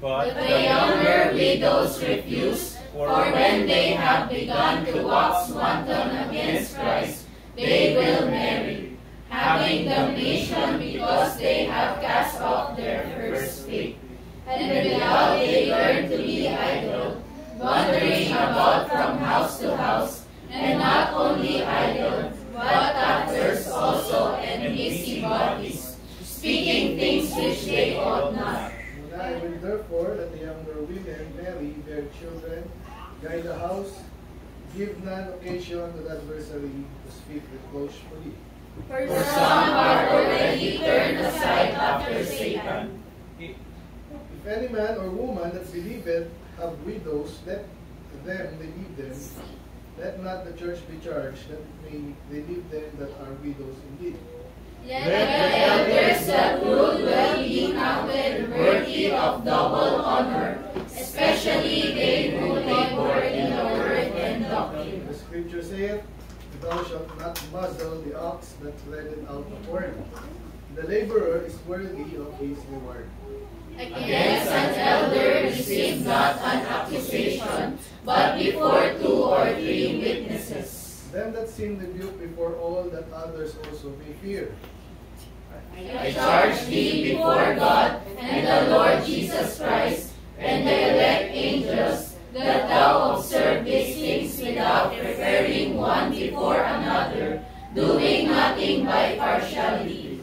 But the younger widows refuse, for when they have begun to wax to speak reproachfully. For some are already turned aside after Satan. If any man or woman that believeth have widows, let them relieve them. Let not the church be charged that may relieve them that are widows indeed. Yet the elders that rule well be counted worthy of double honor, especially they who labor in the word and doctrine. The scripture saith, Thou shalt not muzzle the ox that treadeth out the corn. The laborer is worthy of his reward. Against an elder receive not an accusation, but before two or three witnesses. Them that sin rebuke before all that others also may fear. I charge thee before God and the Lord Jesus Christ and the elect angels that thou observe these things without preferring one before another, doing nothing by partiality.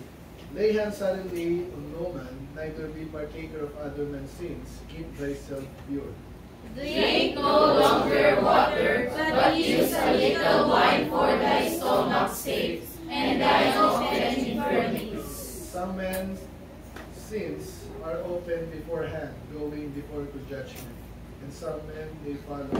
Lay hands suddenly on no man, neither be partaker of other men's sins. Keep thyself pure. Drink no longer water, but use a little wine for thy stomach's sake and thine open infirmities. Some men's sins are open beforehand, going before to judgment, and some men they follow.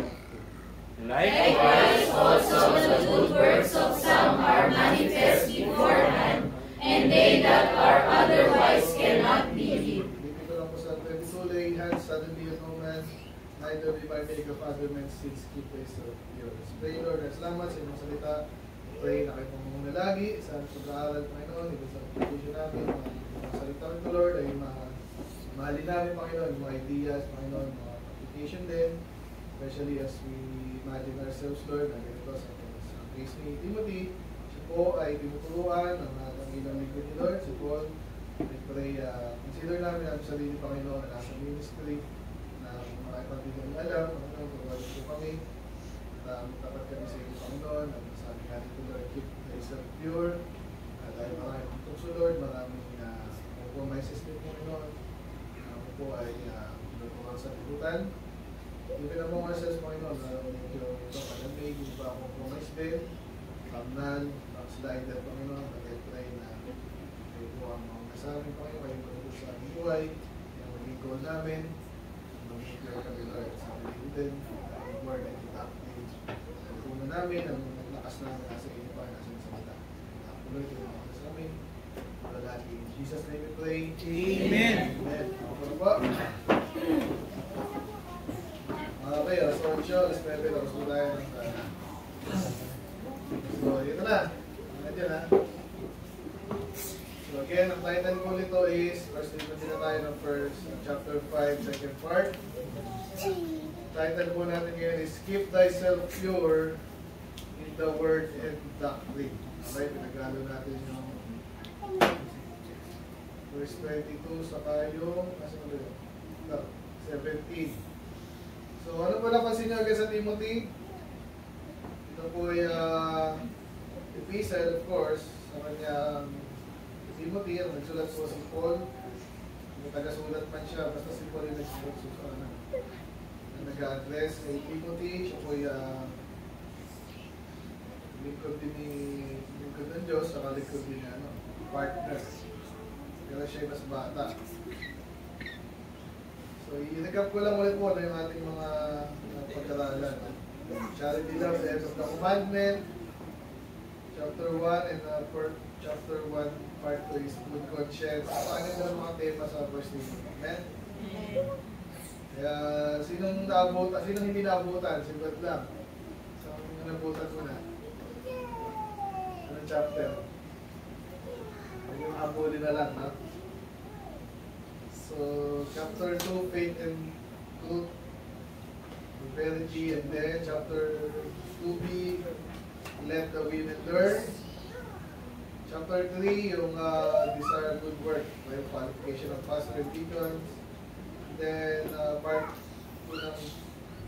Likewise also the good works of some are manifest beforehand, and they that are otherwise cannot believe. Dito ko lang po sa 22, lay hands suddenly on no man, neither be partake of other men's sins, keep thyself pure. So pray Lord, at salamat sa inyong salita. Pray na kayo pong muna lagi sa pag-aaral, Panginoon, ito sa application namin, mga salita nito Lord, ay mahalin namin, Panginoon, mga ideas, Panginoon, mga application din, especially as we imagine ourselves, Lord, na ganito sa, sa case ni Timothy, siya po ay tinuturuan ng mga lingkod ni Lord, si Paul, I pray, uh, consider namin ang sarili, Panginoon, na nasa ministry, na mga ipagbigang alam, Panginoon, pagwalik po kami, na tapat kami sa inyo, Panginoon, at sabi nga dito, Lord, keep thyself pure, at dahil maraming tutugso, Lord, maraming uh, compromises din, Panginoon, po ay uh, natutunan sa libutan. Even among ourselves, Panginoon, na medyo ito, kalamig, hindi pa ako compromise din, kamnal, backslided, Panginoon, at I pray na kayo po ang mga nasa amin, Panginoon, kayo po sa aming buhay, yung maging goal namin, maging clear kami, Lord, sa aming din, ang word and doctrine. Ang puno namin, ang naglakas namin nasa inyo pa, nasa inyo salita. Tuloy kayo mga nasa amin. Wala lagi. Jesus' name we pray. Amen. Amen. Na po. Okay, alas 8, alas 9, tapos po tayo ng So, ito na. Nandiyan na. So again, ang title ko nito is, first dito na tayo ng first, uh, chapter 5, second part. Title po natin ngayon is, Keep Thyself Pure in the Word and Doctrine. Okay, pinagalo natin yung verse 22 saka yung, kasi ano yun? No, 17. So ano po napansin nyo agad sa Timothy? Ito po ay uh, epistle, of course, sa kanyang Timothy, ang nagsulat po si Paul. May taga-sulat man siya, basta si Paul yung nagsulat so, ano, na nag-address kay Timothy. Siya po ay uh, lingkod din ni lingkod ng Diyos, saka lingkod din ni ano, partner. Kaya siya mas bata. So, i-recap ko lang ulit ano yung ating mga uh, pagkaralan. Charity love, the end of the commandment. chapter 1 and uh, for chapter 1, part 2 is good conscience. Paano yung mga tema sa verse nito? Amen? Kaya, sinong naabutan, sinong hindi naabutan? Sibat lang. So, kung nabutan mo na. Anong chapter? Yung habulin na lang, ha? So, chapter 2, faith and truth, fidelity, and then chapter 2b, let the women learn. Chapter 3, yung uh, desire good work, may qualification of pastor and deacons. Then, uh, part 2 ng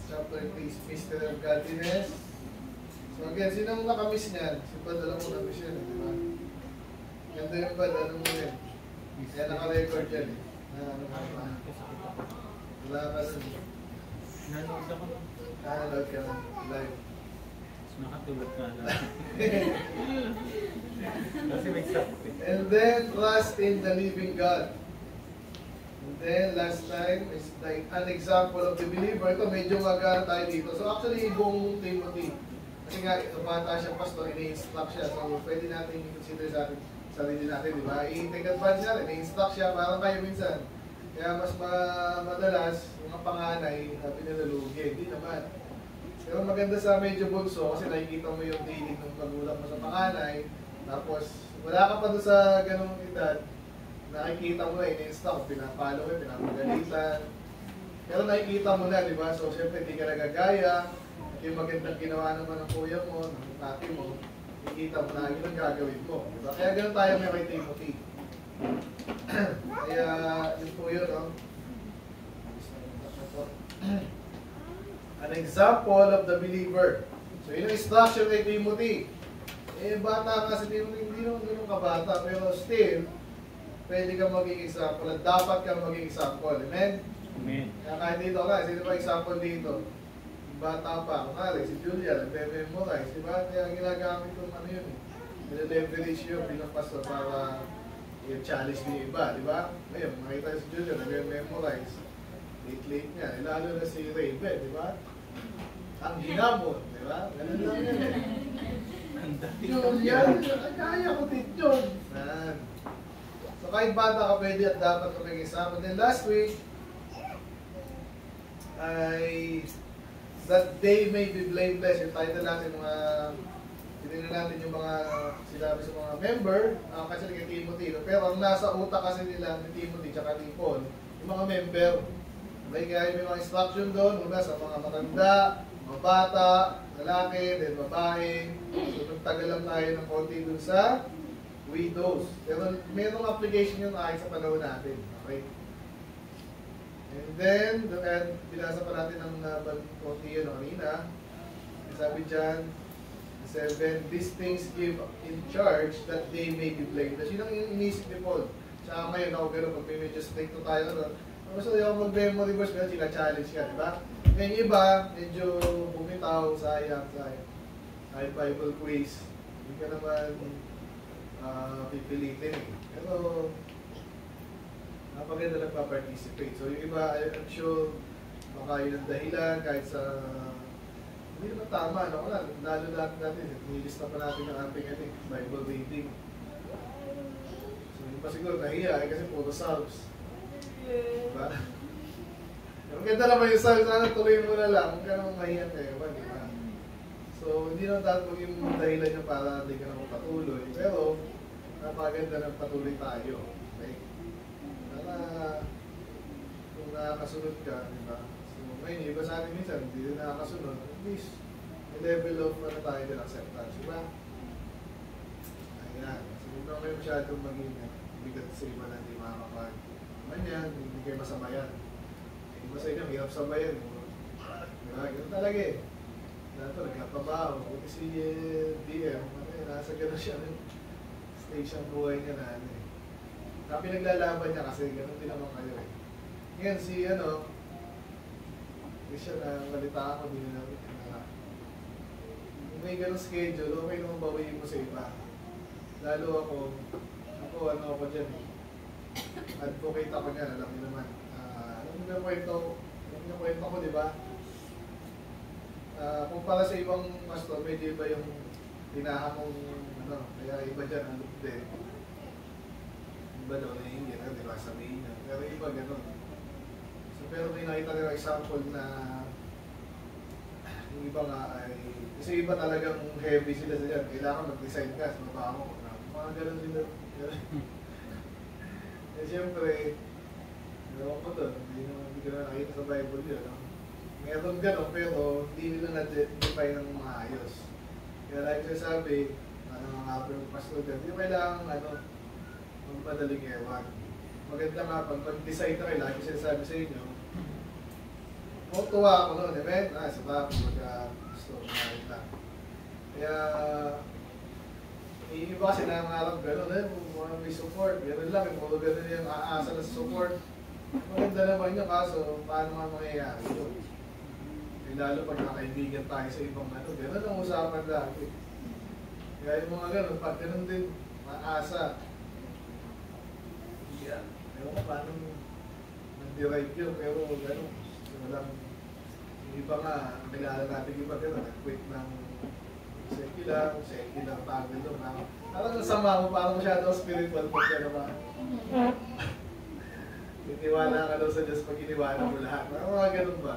chapter 3 is mystery of godliness. So again, sinong nakamiss niyan? Si Bad, alam mo na-miss yan, eh, di ba? Ganda yung Bad, alam mo yan. Kaya naka-record yan eh. Na, ano, na, wala ka nun. Nanood ako. Nun, live. Ka na. Kasi may sakit. And then, trust in the living God. And then, last time is like an example of the believer. Ito, medyo magaan tayo dito. So actually, buong Timothy. Kasi nga, bata siya, pastor, ini-instruct siya. So, pwede natin i-consider sa atin, sarili natin, di ba? I-take advantage natin, ini-instruct siya, parang kayo minsan. Kaya mas ma madalas, mga panganay, uh, pinalulugi. Hindi naman. Pero maganda sa medyo bunso kasi nakikita mo yung daily ng magulang mo sa panganay. Tapos, wala ka pa doon sa ganong edad, nakikita mo na, in-instruct, pinapalo mo, pinapagalitan. Pero nakikita mo na, di ba? So, syempre, hindi ka nagagaya. At yung magandang ginawa naman ng kuya mo, ng tati mo, nakikita mo na yun ang gagawin mo. Di ba? Kaya ganun tayo may kay Timothy. Kaya, yun po yun, no? An example of the believer. So, yun ang instruction kay Timothy. Eh, bata ka si Timothy, hindi naman ganun kabata, pero still, pwede ka maging example at dapat ka maging example. Amen? Amen. Kaya kahit dito ka, sino ba example dito? Bata pa, kunwari, si Julia, nagbe-memorize, di ba? Kaya ginagamit yung ano yun eh. Nile-leverage yun bilang pastor para yung challenge ni iba, di ba? Ngayon, makita si Julia, nagbe-memorize. Late-late niya, eh, lalo na si Raven, di ba? Ang hinamon, di ba? Ganun lang yun eh. Ang dami kaya ko din yun. Yan. So kahit bata ka pwede at dapat ka maging example. Then last week, ay that they may be blameless. Yung title natin, mga tinignan natin yung mga sinabi sa mga member, uh, kasi kay Timothy. Pero ang nasa utak kasi nila ni Timothy tsaka ni Paul, yung mga member. May kaya may mga instruction doon, una sa mga matanda, mga bata, lalaki, then babae. So nagtagal lang tayo ng konti dun sa widows. Pero merong application yun ayon sa panahon natin. Okay? And then, and binasa pa natin ng uh, konti yun kanina. Sabi dyan, seven, these things give in charge that they may be blameless. Yun ang inisip ni Paul. Tsaka ngayon ako gano'n, pag may medyo strict to tayo, ano, gusto yung mag-memory verse, pero sila-challenge ka, di ba? Yung iba, medyo bumitaw, sayang, sayang. Kahit Bible quiz, hindi ka naman ah, pipilitin eh. Pero, napaganda nagpa-participate. So yung iba, I'm sure, baka yun ang dahilan, kahit sa, hindi naman tama, no? Wala, lalo natin natin, nilista pa natin ang ating ano, eh, Bible reading. So yung pa siguro nahiya, eh, kasi puro Psalms. Diba? Pero ganda naman yung Psalms, sana tuloy mo na lang, huwag ka naman mahiya tayo, di ba? So, hindi naman dapat maging dahilan niya para hindi ka naman patuloy. Pero, napaganda ng patuloy tayo. Para, kung nakakasunod ka, di ba? So, ngayon, iba sa atin minsan, hindi rin nakakasunod. At least, may level of ano tayo din acceptance, di ba? Ayan. So, huwag na kayo masyadong maging eh, bigat sa iba na hindi makakapag. Man yan, hindi kayo masamayan. Iba sa inyo, hirap sabayan. Di ba? Ganun talaga eh. Dato, nagkapabaho. Buti si eh, DM, ano eh, nasa gano'n siya ng stage ang buhay niya na ano eh. Tapi naglalaban niya kasi gano'n din naman kayo eh. Ngayon si ano, hindi siya na balita ako, hindi na na Kung may gano'ng schedule, okay naman bawiin mo sa iba. Lalo ako, ako ano ako dyan eh. Advocate ako niyan, alam niyo naman. Niyo yung kwento, alam niyo yung kwento ko, di ba? Ah, kumpara sa ibang pastor, medyo iba yung tinahan mong, ano, kaya iba dyan, ano din. Iba daw nahihingin, ano, di ba, sabihin niya. Pero iba ganun. So, pero may nakita ko example na yung iba nga ay, kasi iba talagang heavy sila sa dyan. Kailangan mag-design ka sa baba mo. Mga ganun sila. Eh, siyempre, Ewan ko doon, hindi naman hindi ko na nakita sa Bible yun. No? Meron gano'n, pero hindi nila na-define ng maayos. Kaya like sabi, ano mga upper pastor hindi kailangan ano, magmadaling ewan. Maganda nga pag mag-decide na kayo, lagi sinasabi sa inyo, tuwa ako noon, amen? Ah, sa ba, pag gusto, kumain na. Kaya, yung iba kasi nangangarap gano'n, eh, kung may support, gano'n lang, yung mga gano'n yung aasa na support. Maganda naman yun, kaso paano nga mangyayari yun? Eh, lalo pag nakaibigan tayo sa ibang ano, gano'n ang usapan lagi. Kaya yung mga gano'n, pag gano'n din, maasa. Ko paano nag-derive yun, pero gano'n. Walang, yung iba nga, kilala natin iba gano'n, nag-quit ng secular, secular, tawag doon. Parang nasama mo, parang masyado spiritual pag gano'n ba? Iniwala ka daw sa Diyos pag iniwanan mo lahat. Parang mga ganun ba?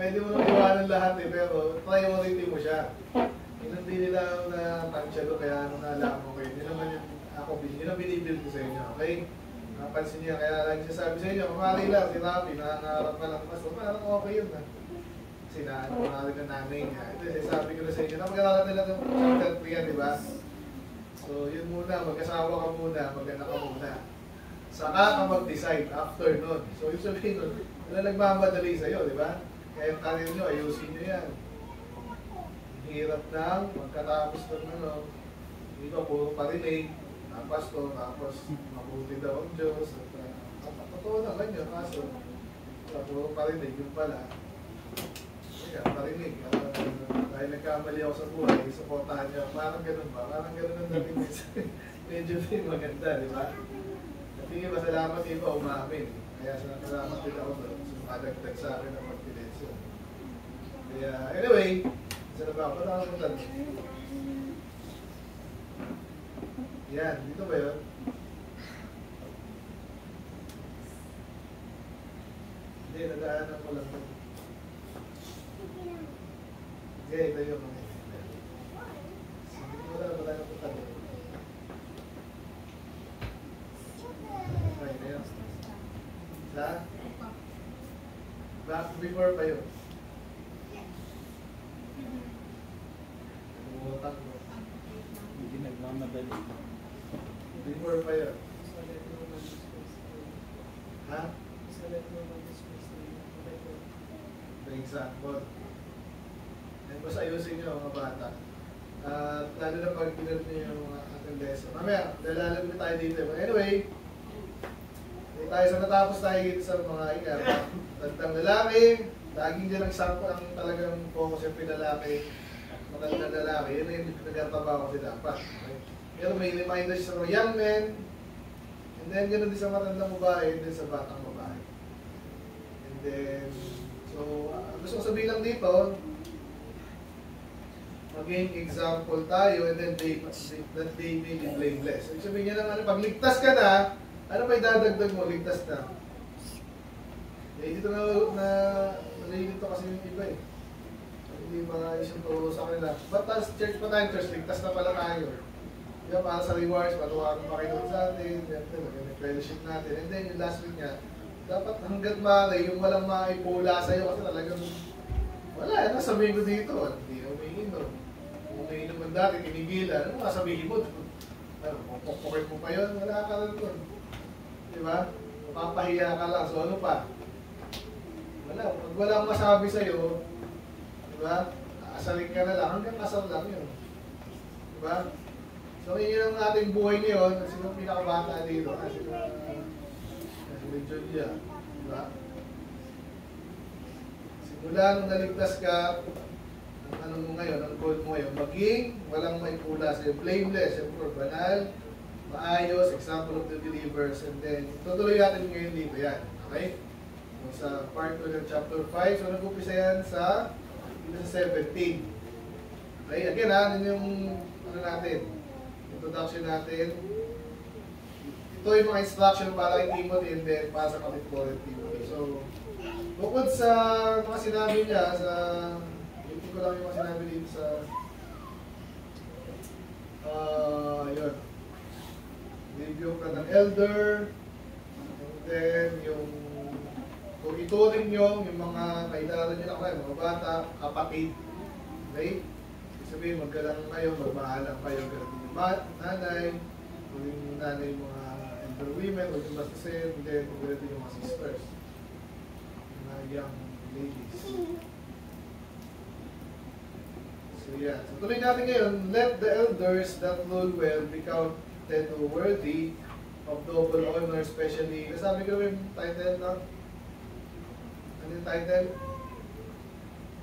Pwede mo nang iwanan lahat eh, pero priority mo siya. Yun ang di nila na tansya doon, kaya nung nalaman ko yun, yun naman yung ako, yun ang binibuild ko sa inyo, okay? Napansin niya, kaya lagi siya sabi sa inyo, kumari lang, si Rafi, nangangarap ka lang, mas parang okay yun na. Kasi na, kumari ka nanay niya. Ito, sabi ko na sa inyo, napag-aralan nila ng chapter 3 yan, di ba? So, yun muna, mag-asawa ka muna, mag-anak ka muna. Saka ka mag-decide after nun. So, yung sabihin nun, wala nagmamadali sa'yo, di ba? Kaya yung karir nyo, ayusin nyo yan. Hirap lang, magkatapos ng ano, dito puro parinig, ang pastor, tapos mabuti daw ang Diyos. At uh, totoo naman yun, kaso, wala, puro parinig, yung pala. Kaya, parinig. Uh, dahil nagkamali ako sa buhay, supportahan niyo. Parang ganun ba? Parang ganun ang dating minsan. Medyo din maganda, di ba? Tingin ba salamat iba umamin. Kaya sa salamat din ako doon. So, madagdag sa akin ang confidence yun. Kaya, anyway, isa na ba ako? Punta? Yan, dito ba yun? Hindi, nadaanan ko lang. Okay, ito yung mga. Hindi ko wala, wala na punta doon. Okay, na yun. Sa? Back before pa yun. Umuutak ko. Hindi nagmamadali. Before yun. Ha? For example. Yan basta ayusin nyo mga bata. At lalo na pag pinag nyo yung mga ating. Mamaya, dalalag na tayo dito. Anyway, hindi tayo sa natapos tayo dito sa mga ingat. Tagtang lalaki, laging dyan ang sampo ang talagang focus yung pinalaki. Magandang lalaki, yun na yung nagtatrabaho kasi dapat. Okay? Pero may reminder sa mga young men, and then ganoon din sa matandang babae, and then sa batang babae. And then, so, uh, gusto ko sabihin lang dito, maging example tayo, and then they, that they may be blameless. Ibig sabihin niya lang, ano, pag ligtas ka na, ano pa idadagdag mo, ligtas na? Eh, dito na, na, nalilito kasi yung iba eh. Hindi ba isang turo sa kanila. But as church pa tayo, church, ligtas na pala tayo. Yan, para sa rewards, matuwa ng Panginoon sa atin, yan, yung fellowship natin. And then yung last week niya, dapat hanggat maaari, yung walang maipula sa'yo kasi talagang wala, ano sabihin ko dito? Hindi na umiinom. Umiinom ang dati, tinigilan, ano masabihin mo? Ano, pupukit mo pa yun, wala ka rin doon. Di ba? Mapapahiya ka lang, so ano pa? Wala, pag walang masabi sa'yo, di ba? Asaling ka na lang, hanggang kasal lang yun. Di ba? So, yun ang ating buhay ngayon. Sino ang pinakabata dito? Ah, sino, ah, si Julia. Diba? Simula nung naligtas ka, ang ano mo ngayon, ang goal mo ngayon, maging walang may pula sa'yo. Blameless, siyempre, banal, maayos, example of the believers. And then, tutuloy natin ngayon dito yan. Okay? So, sa part 2 ng chapter 5, so nag-upisa yan sa, dito sa 17. Okay, again ha, yun yung ano natin, introduction natin. Ito yung mga instruction para kay Timothy and then para sa kapit ko rin Timothy. So, bukod sa mga sinabi niya, sa, ulitin ko lang yung mga sinabi dito sa, ah, yun, review ka ng elder, then yung, kung ituring nyo yung mga kailangan nyo na kayo, mga bata, kapatid, okay? Sabihin, magkalang kayo, magmahalang kayo, ganun din yung nanay, yung nanay yung mga elder women, huwag yung bastasin, and then ganun din yung mga sisters, mga young ladies. So yeah, so tuloy natin ngayon, let the elders that rule well be counted worthy of double honor, especially, nasabi ko yung title na, ano yung title?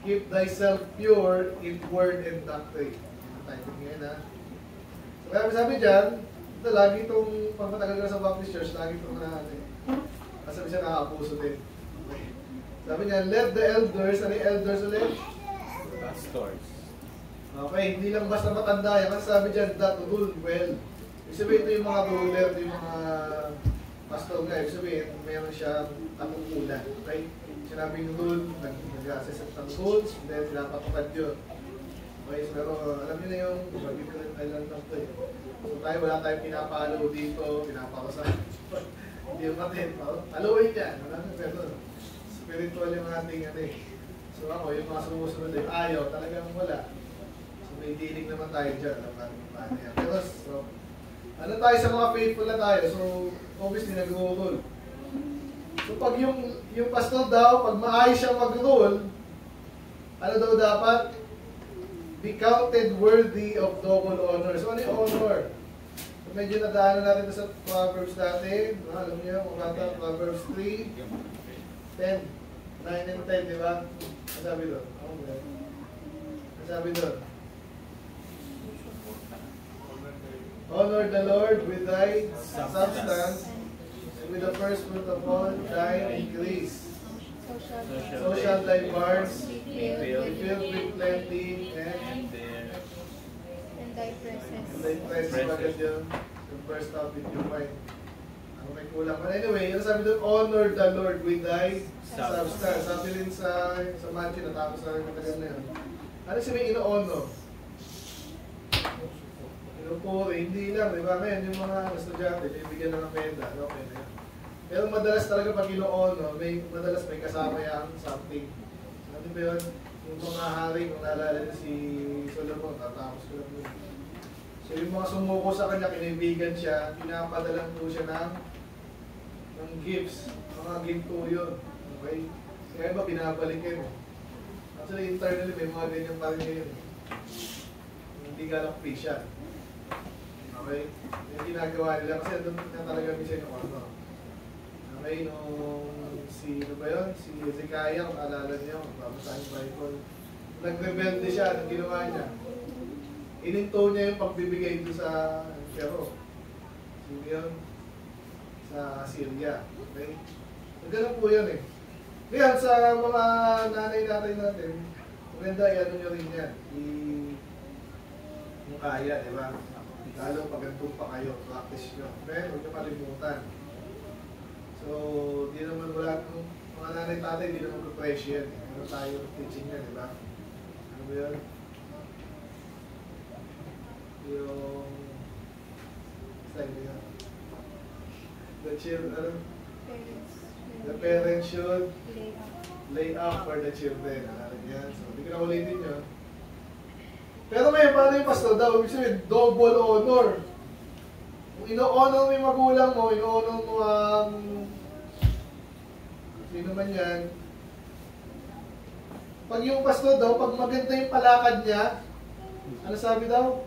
Keep thyself pure in word and doctrine. Yung title ngayon ha. So kaya sabi dyan, ito lagi itong pagmatagal ka sa Baptist Church, lagi itong na ano eh. Kasi siya nakakapuso din. Sabi niya, let the elders, ano yung elders ulit? Pastors. Okay, hindi lang basta matanda yan. Kasi sabi dyan, that rule well. Ibig sabihin, ito yung mga ruler, ito yung mga pastor nga. Ibig sabihin, meron siya katungkulan. Okay? Sinabing rule, nag- nag-assess ng rules, and then pinapatupad yun. Okay, so pero alam niyo na yung different island lang to eh. So tayo, wala tayong pinapalo dito, pinapakasan. Hindi yung matin. Paluin yan. Wala na, pero spiritual yung ating ano eh. So ako, yung mga sumusunod eh, ayaw, talagang wala. So may dealing naman tayo dyan. Paano yan. Pero so, ano tayo sa mga faithful na tayo? So, obviously, nag-rule. So pag yung, yung pastor daw, pag maayos siya mag-rule, ano daw dapat? Be counted worthy of double honor. So ano yung honor? So, medyo nadaanan natin sa Proverbs natin. Ah, alam niyo, kung kata, Proverbs 3, 10, 9 and 10, di ba? Ano sabi doon? Ba? Ano sabi doon? Honor the Lord with thy substance with the first fruit of all thy increase. So shall thy barns Be filled with plenty and thy presence. and thy presence bagad yun. Yung first out with your wine. Ano may kulang. But anyway, yung sabi doon, honor the Lord with thy substance. Sabi rin sa, sa Matthew, natapos na rin matagal na yun. Ano sabi ino-honor? Pinupuri, hindi lang, di ba? Ngayon, yung mga estudyante, bibigyan na ng menda, okay na. Pero madalas talaga pag ino-honor, may, madalas may kasama yan something. Ano ba yun? Yung mga hari, kung naalala niyo si Solomon, tatapos ko lang yun. So yung mga sumuko sa kanya, kinibigan siya, pinapadalan po siya ng, ng gifts, mga ginto yun. Okay? Kaya ba binabalik yun? Actually, internally, may mga ganyan pa rin ngayon. Hindi ka lang official. Okay? Yung ginagawa nila, kasi doon na talaga minsan yung ano. Okay, nung si, ano ba yun? Si Hezekiah, kung alala niyo, babasa yung Bible. Nag-rebelde siya, anong ginawa niya? Ininto niya yung pagbibigay doon sa Pero. Sino yun? Sa Syria. Okay? Ganun po yan eh. Ngayon, sa mga nanay natin maganda i-ano nyo rin yan. I kung kaya, di ba? Lalo pag pa kayo, practice nyo. Okay? Huwag nyo kalimutan. So, di naman wala kung mga nanay tatay, di naman mag-pressure yan. Ano tayo teaching yan, di ba? Ano ba yun? Yung... Saan yun? The children, ano? Parents. The parents should Lay up. lay up for the children. Alam yan. So, hindi ko na ulitin yun. Pero ngayon, paano yung pastor daw? Ibig sabihin, double honor. Kung ino-honor mo yung magulang mo, ino-honor mo ang... sino man yan. Pag yung pastor daw, pag maganda yung palakad niya, ano sabi daw?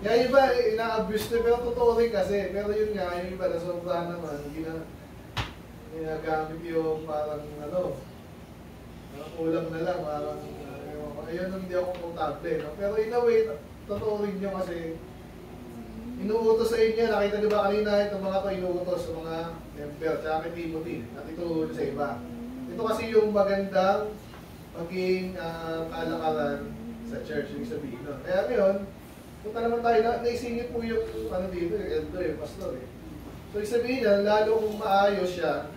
Kaya iba, ina-abuse na, pero totoo rin kasi. Pero yun nga, yung iba, nasobra naman, gina, ginagamit yung parang ano, kulang na lang, parang, ayun hindi ako komportable, no? Pero in a way, totoo rin yun kasi, inuutos sa inyo, nakita niyo ba kanina itong mga to inuutos sa mga member, tsaka kay Timothy, at ituro sa iba. Ito kasi yung magandang maging uh, kalakaran sa church, yung sabihin nun. Kaya ngayon, punta naman tayo na, naisingit po yung ano dito, yung elder, yung pastor eh. So, ibig sabihin niya, lalo kung maayos siya,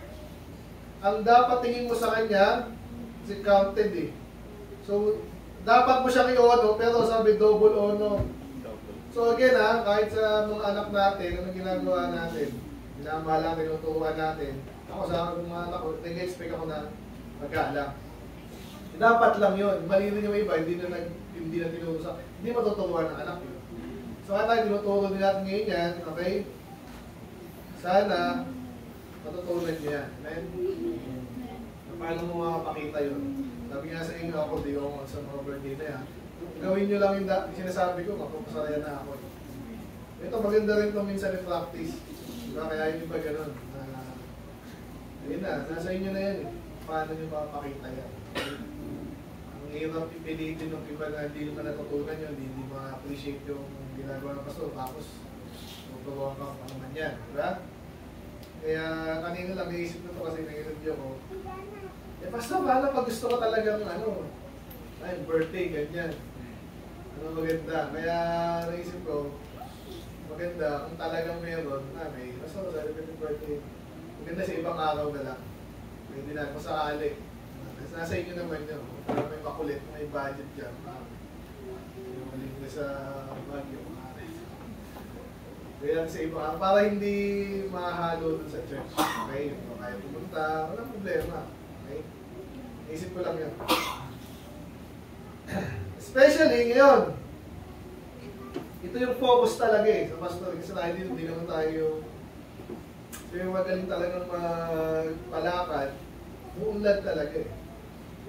ang dapat tingin mo sa kanya, si counted eh. So, dapat mo siyang i-ono, pero sabi double ono. So again ha, kahit sa mga anak natin, ano ginagawa natin, minamahal lang, tinuturuan natin, ako sa mga anak ko, nag-expect ako na magkaalam. Dapat lang yun. Mali rin yung iba, hindi na, nag, hindi na tinuro sa, hindi matuturuan ng anak yun. So kaya tayo tinuturo din natin ngayon yan, okay? Sana, matutunan niyo yan. Amen? Paano mo makapakita yun? Sabi nga sa inyo ako, di ako sa mga birthday na yan. Gawin nyo lang yung sinasabi ko, mapapasaya na ako. Ito, maganda rin ito minsan i-practice. Diba? Kaya yung iba ganun. Na, ayun na, nasa inyo na yan eh. Paano nyo makapakita yan? Ang hirap ipilitin ng iba na hindi naman natutunan yun, hindi, ma-appreciate yung ginagawa ng pastor. Tapos, magagawa ka kung ano man yan. Diba? Kaya kanina lang naisip ko ito kasi nag-review ko. Eh, basta paano pag gusto ko talagang ano, ay, birthday, ganyan. Ano maganda. Kaya naisip ko, maganda kung talagang meron, na may, basta ko yung birthday. Maganda sa ibang araw na lang. Pwede na, kung sakali. Kasi nasa inyo naman yun. Kung may makulit, may budget dyan. maling sa Baguio. Kaya sa iba, para hindi mahalo sa church. Okay, kung kaya pumunta, walang problema. Isip ko lang yun. Especially ngayon, ito yung focus talaga eh sa pastor. Kasi dito, hindi naman tayo so yung magaling talagang magpalakad, muunlad talaga eh.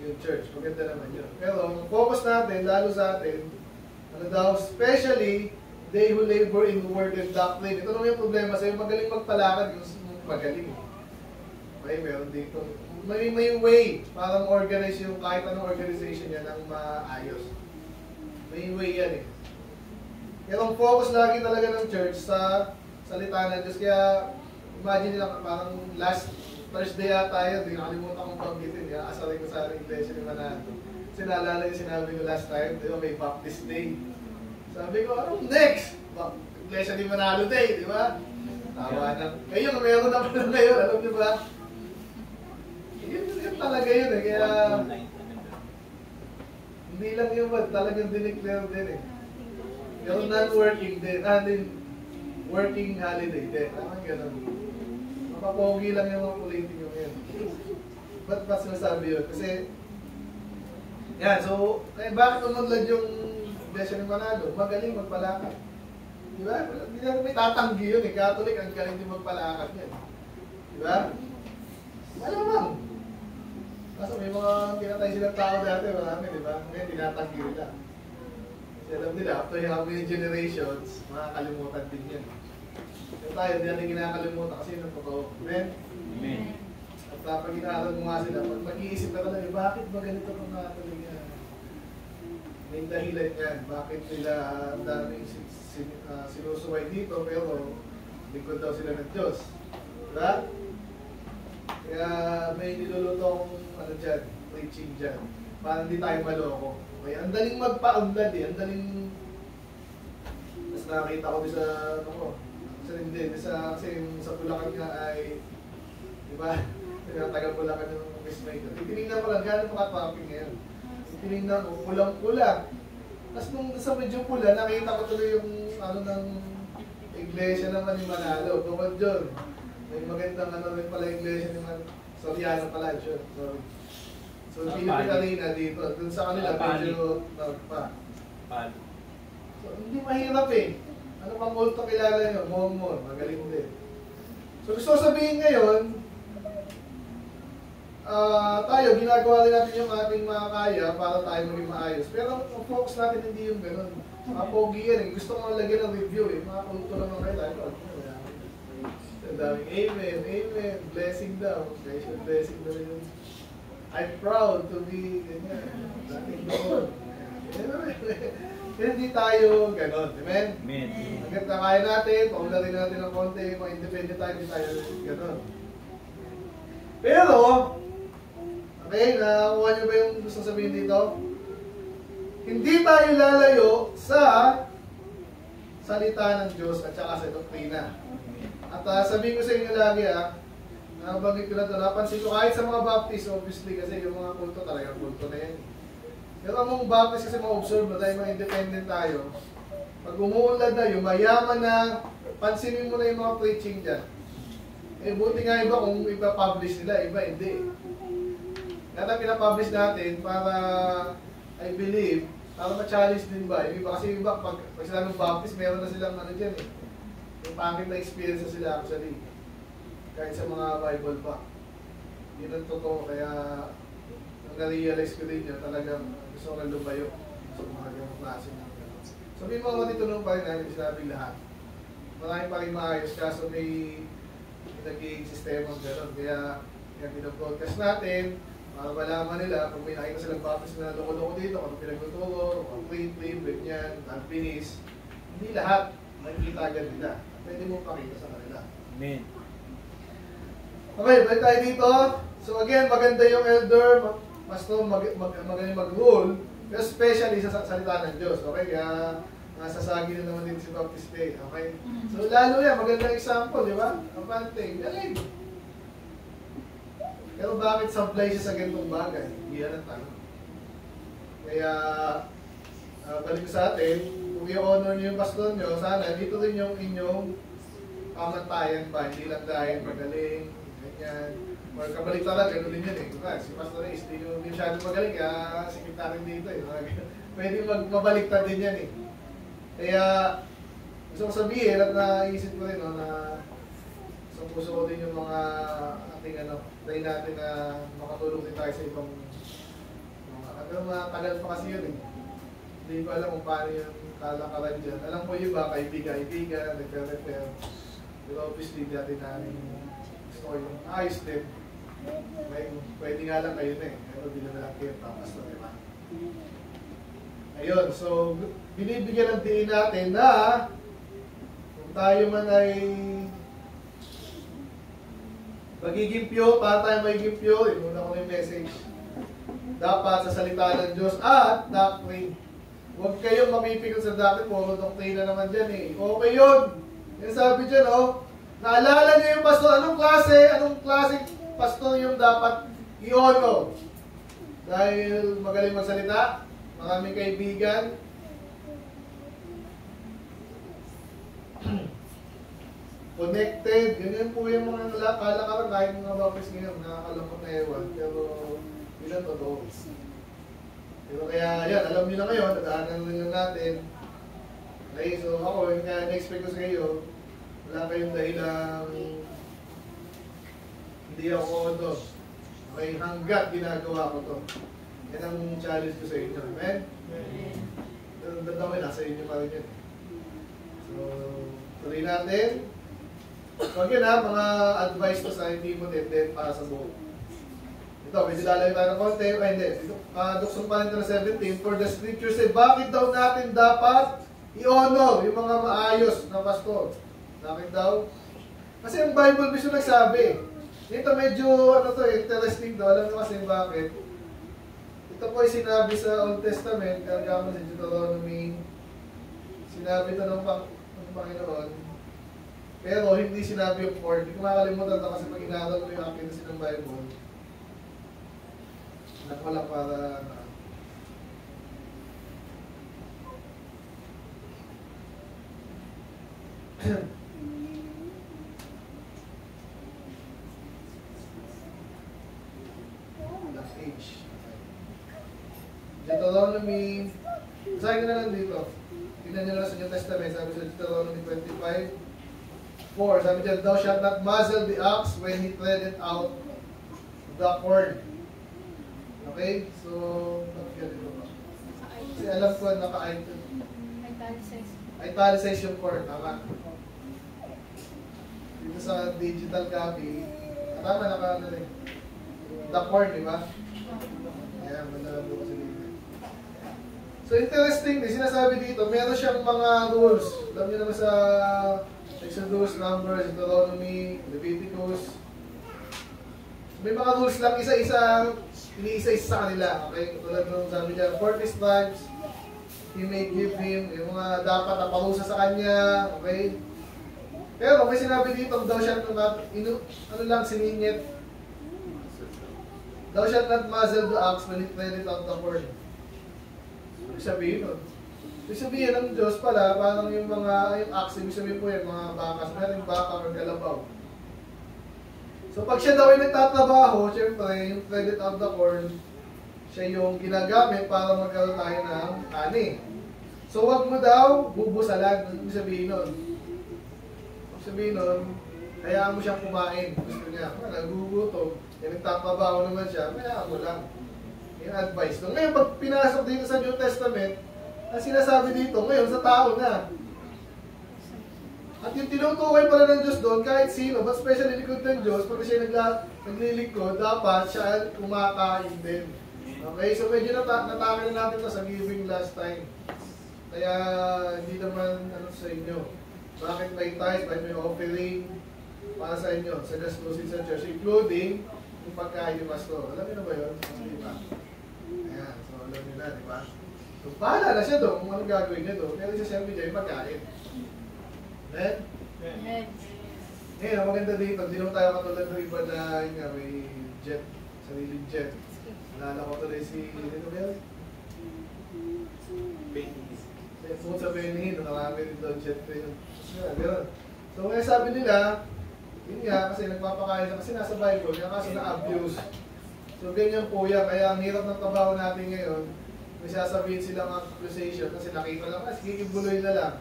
Yung church, maganda naman yun. Pero ang focus natin, lalo sa atin, ano daw, especially they who labor in the word and doctrine. Ito naman yung problema sa'yo, magaling magpalakad, yung magaling. Okay, meron dito. May, may way para ma-organize yung kahit anong organization yan ng maayos. May way yan eh. Pero ang focus lagi talaga ng church sa salita ng Diyos. Kaya imagine nila parang last Thursday yata yun, di nakalimutan kong banggitin. Kaya asarin ko sa iglesia ni Manato. Kasi naalala yung sinabi ko last time, di ba may Baptist Day. Sabi ko, anong next? Iglesia ni Manalo Day, di ba? Tawa na. Ngayon, meron na pala ngayon, alam niyo ba? Yun, yun talaga yun eh. Kaya, hindi lang yun ba, talagang dineclare din eh. Pero non-working din, ah, din, working holiday din. Parang ganun. Mapapogi lang yung mga politik yung yun. Ba't ba sinasabi yun? Kasi, yan, so, eh, bakit umunlad yung Iglesia ni Manalo? Magaling magpalakad. Di ba? Hindi na may tatanggi yun eh. Catholic, ang galing din magpalakad yan. Di ba? Malamang. Kaso may mga pinatay silang tao dati, marami, di ba? Ngayon, tinatanggi nila. Kasi alam nila, after how many generations, makakalimutan din yan. Pero tayo, hindi natin kinakalimutan kasi yun ang totoo. Amen? Amen. At uh, pag inaaral mo nga sila, pag mag-iisip ka talaga, bakit ba ganito ang Catholic yan? May dahilan yan. Bakit nila ang daming sin, sin, ah, sinusuway dito, pero likod daw sila ng Diyos. Diba? Kaya may niluluto akong ano dyan, preaching dyan. Para hindi tayo maloko. Kaya ang daling magpa-unlad eh. Ang daling... Mas nakita ko din sa... Ano ko? Sa hindi. Sa, kasi sa Bulacan nga ay... Di ba? Taga Bulacan yung Miss Maker. Tinignan ko lang gano'n makatrapping ngayon. Tinignan ko, pulang-pula. Tapos nung sa medyo pula, nakita ko tuloy yung ano ng iglesia naman ni Manalo. Bukod dyan. May magandang ano rin pala iglesia ni Manalo. Soriano pala, sure. Sorry. So, Ah, Philippine. Arena dito. Dun sa kanila, Pali. medyo north pa. Palo. So, hindi mahirap eh. Ano bang multo kilala nyo? Mormon, magaling din. So, gusto ko sabihin ngayon, ah tayo, ginagawa rin natin yung ating makakaya para tayo maging maayos. Pero ang focus natin hindi yung ganun. Mga pogi yan eh. Gusto ko lagyan ng review eh. Mga kulto naman kayo tayo. Ang daming amen, amen, blessing daw. Special blessing daw yun. I'm proud to be, ganyan, dating doon. Pero hindi tayo ganon, amen? Amen. Hanggat na kaya natin, paularin natin ng konti, mga independent tayo, hindi tayo ganon. Pero, okay, nakuha niyo ba yung gusto sabihin dito? hindi tayo lalayo sa salita ng Diyos at saka sa doktrina. At uh, sabihin ko sa inyo lagi ah, nabanggit ko na ito, napansin ko kahit sa mga Baptist, obviously, kasi yung mga kulto talaga, kulto na yan. Pero ang mga Baptist kasi ma-observe na tayo, mga independent tayo, pag umuunlad na, yung mayaman na, pansinin mo na yung mga preaching dyan. Eh, buti nga iba kung ipa-publish nila, iba hindi. Kaya pinapublish natin para, I believe, para ma-challenge din ba? Yung iba kasi iba, pag, pag sila ng Baptist, meron na silang ano dyan eh. Yung pangit na experience na sila actually. Kahit sa mga Bible pa. Yun ang totoo. Kaya, nung na-realize ko din yun, talagang gusto ko lumayo sa mga ganong klase ng gano'n. So may mga matitunong pa rin natin sinabing lahat. Marami pa rin maayos kaso may, naging sistema ng gano'n. Kaya, kaya pinag-broadcast natin, para malaman nila kung may nakita silang baptist na loko-loko dito, kung pinagtuturo, kung plain, plain, ganyan, alpinis. Hindi lahat makikita agad nila. Pwede mo pakita sa kanila. Amen. Okay, balik tayo dito. So again, maganda yung elder, ma- pastor, mag, mag, magaling mag-rule, pero especially sa sa- salita ng Diyos. Okay, kaya nasasagi na naman din si Baptist Day. Okay? So lalo yan, magandang example, di ba? Kapante, galing. Pero bakit supply siya sa ganitong bagay? Hindi yan ang tanong. Kaya, ah, balik ko sa atin, i-honor niyo yung pastor niyo, sana dito rin yung inyong pamantayan ba, hindi lang dahil magaling, ganyan. Or kabalik talaga, gano'n din yun eh. Diba? Si Pastor Ace, hindi yung masyado magaling, kaya natin dito eh. Pwede mag mabaliktad din yan eh. Kaya, gusto ko sabihin at naisip ko rin no, na sa puso ko din yung mga ating ano, try natin na makatulong din tayo sa ibang mga, pero mga tagal pa kasi yun eh. Hindi ko alam kung paano yung kalakaran dyan. Alam ko yung iba, kaibigan-kaibigan, refer-refer. Pero obviously, dati namin gusto ko yung ayos din. May, pwede nga lang kayo na eh. Pero di na lang kayo tapas na, di? Ayun, so binibigyan ng diin natin na kung tayo man ay magiging pure, para tayo magiging pure, yun muna ko yung message. Dapat sa salita ng Diyos at doctrine. Huwag kayong mamipikot sa doctrine, puro doktrina naman dyan eh. Okay yun. Yan sabi dyan, oh. Naalala niyo yung pastor, anong klase, anong klase pastor yung dapat i-honor? Dahil magaling magsalita, maraming kaibigan, connected, ganyan po yung mga nala- kalakaran kahit mga baptist ngayon, nakakalungkot na ewan, pero ang totoo. Pero kaya yan, alam niyo na ngayon, nadaanan na lang natin. Okay, so ako, yung kaya na-expect ko sa kayo, wala kayong dahilang hindi ako ano. Okay, hanggat ginagawa ko to. Yan ang challenge ko sa inyo. Amen? Ang ganda ko, nasa inyo pa rin yan. So, tuloy natin. So again ha, mga advice ko sa hindi mo din para sa buhok. Ito, medyo lalayo tayo ng konti. Ay, hindi. Ito, uh, Duksong Panintara 17, For the scripture say, bakit daw natin dapat i-honor yung mga maayos na pastor? Bakit daw? Kasi ang Bible mismo nagsabi. Dito medyo, ano to, interesting daw. Alam mo kasi bakit? Ito po ay sinabi sa Old Testament, kaya mo sa Deuteronomy, sinabi ito ng, Pang ng Panginoon, pero hindi sinabi yung 4. Hindi ko makakalimutan ito kasi pag inaral ko yung accuracy ng Bible, anak lang para na, last age. Deuteronomy, sabi ko na lang dito. Tingnan nyo lang sa New Testament, sabi sa Deuteronomy 25, 4, sabi dyan, Thou shalt not muzzle the ox when he treadeth out the corn. Okay? So, bakit ganito ba? Kasi alam ko, naka-item. Italicize yung corn, tama. Dito sa digital copy, tama, naka, ano rin. The corn, di ba? Ayan, mo kasi dito. So, interesting, sinasabi dito, meron siyang mga rules. Alam niyo naman sa Exodus, Numbers, Deuteronomy, Leviticus. May mga rules lang isa-isa, iniisa-isa sa kanila. Okay? Tulad nung sabi niya, 40 stripes, he may give him, yung mga dapat na parusa sa kanya, okay? Pero may sinabi dito, daw siya not, inu, ano lang, siningit, Thou shalt not muzzle the ox when it treadeth out the corn. Ibig sabihin nun. Ibig sabihin ng Diyos pala, parang yung mga, yung ox, ibig sabihin po yan, mga bakas, meron baka or kalabaw. So pag siya daw ay nagtatrabaho, syempre, yung treadeth out the corn, siya yung ginagamit para magkaroon tayo ng ani. So wag mo daw bubusalan, ibig sabihin nun. Ibig sabihin nun, hayaan mo siyang kumain. Gusto niya, ah, nagugutom. Eh, nagtatrabaho naman siya, hayaan mo lang. Yung advice. No? Ngayon, pag pinasok dito sa New Testament, ang sinasabi dito, ngayon sa tao na. At yung tinutukoy pala ng Diyos doon, kahit sino, but especially likod ng Diyos, pag siya nagla, naglilingkod, dapat siya kumakain din. Okay, so medyo nata natake na natin to sa giving last time. Kaya hindi naman ano sa inyo. Bakit may tithes, bakit may offering para sa inyo, sa gastusin sa church, including yung pagkain ni Pastor. Alam niyo na ba yun? Ayan, so alam niyo na, di ba? So, bahala na siya doon kung anong gagawin niya doon. Pero isa siyempre dyan yung pagkain. Amen? Amen. Ngayon, ang maganda dito, hindi naman tayo katulad ng iba na yun nga, may jet, sariling jet. Nalala ko tuloy si, ano ba yun? Kung sa Benin, marami rin doon jet. Yeah, ganun. So, kaya sabi nila, yun nga, kasi nagpapakain siya, kasi nasa Bible, kaya kaso na-abuse. So, ganyan po yan. Kaya ang hirap ng trabaho natin ngayon, may sasabihin silang accusation kasi nakita lang, ah, sige, kibuloy na lang.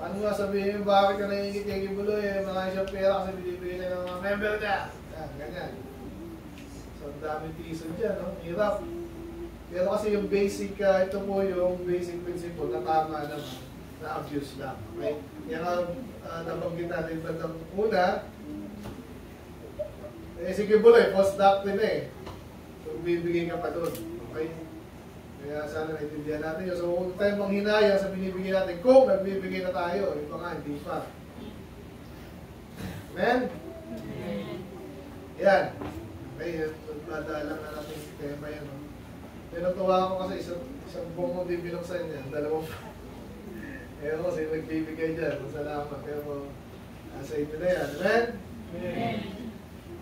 Paano nga sabihin, bakit ka nangingit kay Kibuloy? Eh, marami siyang pera kasi binibigay na ng mga member niya. Yan, ganyan. So, ang dami piso dyan, no? Hirap. Pero kasi yung basic, uh, ito po yung basic principle na tama naman, na abuse lang. Okay? Yan ang uh, nabanggit natin bandang una. Eh, si Kibuloy, false doctrine eh. So, bibigay ka pa doon. Okay? Kaya sana naintindihan natin yun. So, huwag tayong manghinaya sa binibigay natin kung nagbibigay na tayo. Iba nga, hindi pa. Amen? Yan. Okay, madala na natin yung tema yan. No? Pero natuwa ako kasi isang, isang buong din binuksan niya. Dalawang Ewan ko sino nagbibigay dyan. Salamat. Pero nasa inyo na yan. Amen? Amen.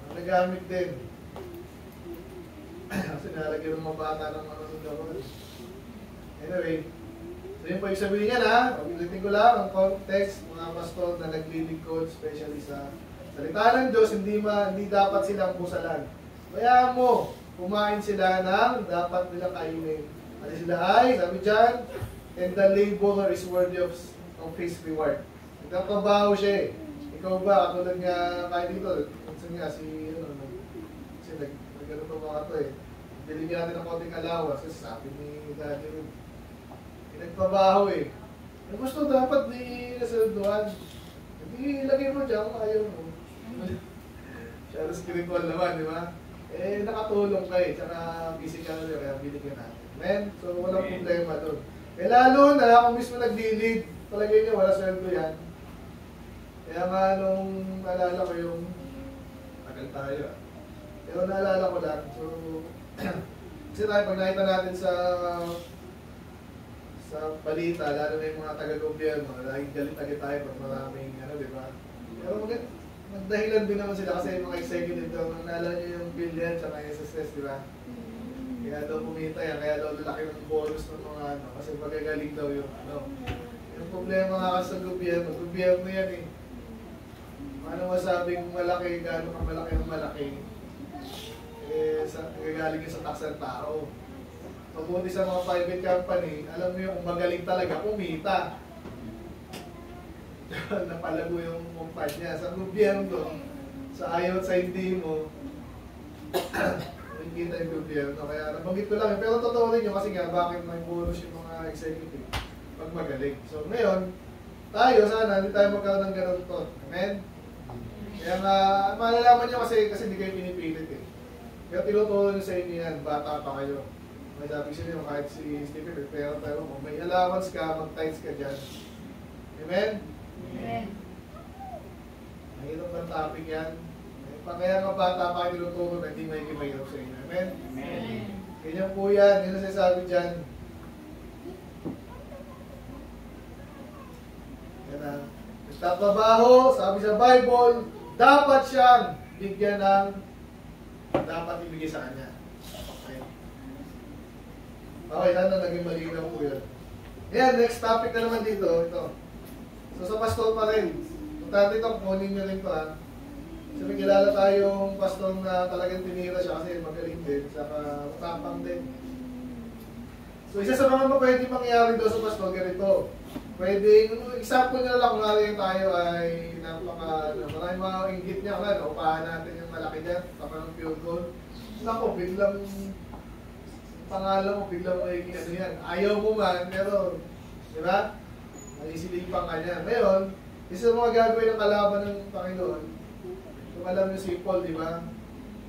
Ang nagamit din. Kasi nalagyan ng mga bata ng mga sunod Anyway, so yun po yung sabihin niya na, ulitin ko lang ang context, mga pastor na naglilingkod, especially sa salita ng Diyos, hindi, ma, hindi dapat silang busalan. Kaya mo, kumain sila ng dapat nila kainin. At sila ay, sabi dyan, and the laborer is worthy of, of his reward. Nagtatrabaho siya eh. Ikaw ba, katulad nga kahit dito, minsan nga si, ano, kasi nag, nagano to mga to eh. Binigyan natin ng konting allowance kasi sabi ni Daddy rin, nagtrabaho eh. Ang gusto dapat ni nasunduan. Hindi ilagay mo dyan kung ayaw mo. Siya spiritual naman, di ba? Eh, nakatulong kayo, tsaka physical yun, kaya binigyan natin. Men, so walang Amen. problema doon. Eh lalo na kung mismo nag-lead, palagay niyo wala sweldo yan. Kaya nga nung naalala ko yung, tagal tayo ah. Pero naalala ko lang, so, kasi tayo pag nakita natin sa sa balita, lalo na yung mga taga-gobyerno, laging galit agad tayo pag maraming, ano, di ba? Pero mag magdahilan din naman sila kasi yung mga executive daw, naalala nyo yung bill yan, tsaka yung SSS, di ba? Kaya daw kumita yan, kaya daw lalaki ng bonus ng mga ano, kasi magagaling daw yung ano. Yung problema nga kasi sa gobyerno, gobyerno yan eh. Paano masabing malaki, gaano ka malaki ng malaki? Eh, sa, gagaling yun sa tax ng tao. Mabuti sa mga private company, alam mo yung magaling talaga, kumita. Napalago yung kumpanya. Sa gobyerno, sa ayaw sa hindi mo, nakikita yung gobyerno. Kaya nabanggit ko lang. Pero totoo rin yun kasi nga, bakit may bonus yung mga executive pag magaling. So ngayon, tayo sana, hindi tayo magkaroon ng ganun to. Amen? Kaya nga, malalaman nyo kasi, kasi hindi kayo pinipilit eh. Kaya tinuturo niyo sa inyo yan, bata pa kayo. May sabi sa inyo, kahit si Stephen, may pera tayo. Kung may allowance ka, mag-tights ka dyan. Amen? Amen. Mahirap ng topic yan. Eh, kaya nga bata pa kayo tinuturo na hindi may mahirap sa inyo. Amen? Amen. Ganyan po yan. Yan ang sinasabi dyan. Yan ang nagtatrabaho, sabi sa Bible, dapat siyang bigyan ng dapat ibigay sa kanya. Okay. Okay, sana naging malinaw po yun. Yan, next topic na naman dito. Ito. So sa pastor pa rin. Importante ito, kunin nyo rin to ha. So may kilala tayong pastor na talagang tinira siya kasi magaling din. Saka matapang din. So isa sa mga pwede mangyari daw sa pastor, ganito. Pwede, example na lang kung tayo ay napaka, ano, maraming mga inggit niya, ano, upahan natin yung malaki niya, baka ng field goal. Nako, biglang pangalan mo, biglang may ano yan. Ayaw mo man, pero, di ba? Naisilipan ka niya. Ngayon, isa sa mga gagawin ng kalaban ng Panginoon, kung alam niyo si Paul, di ba?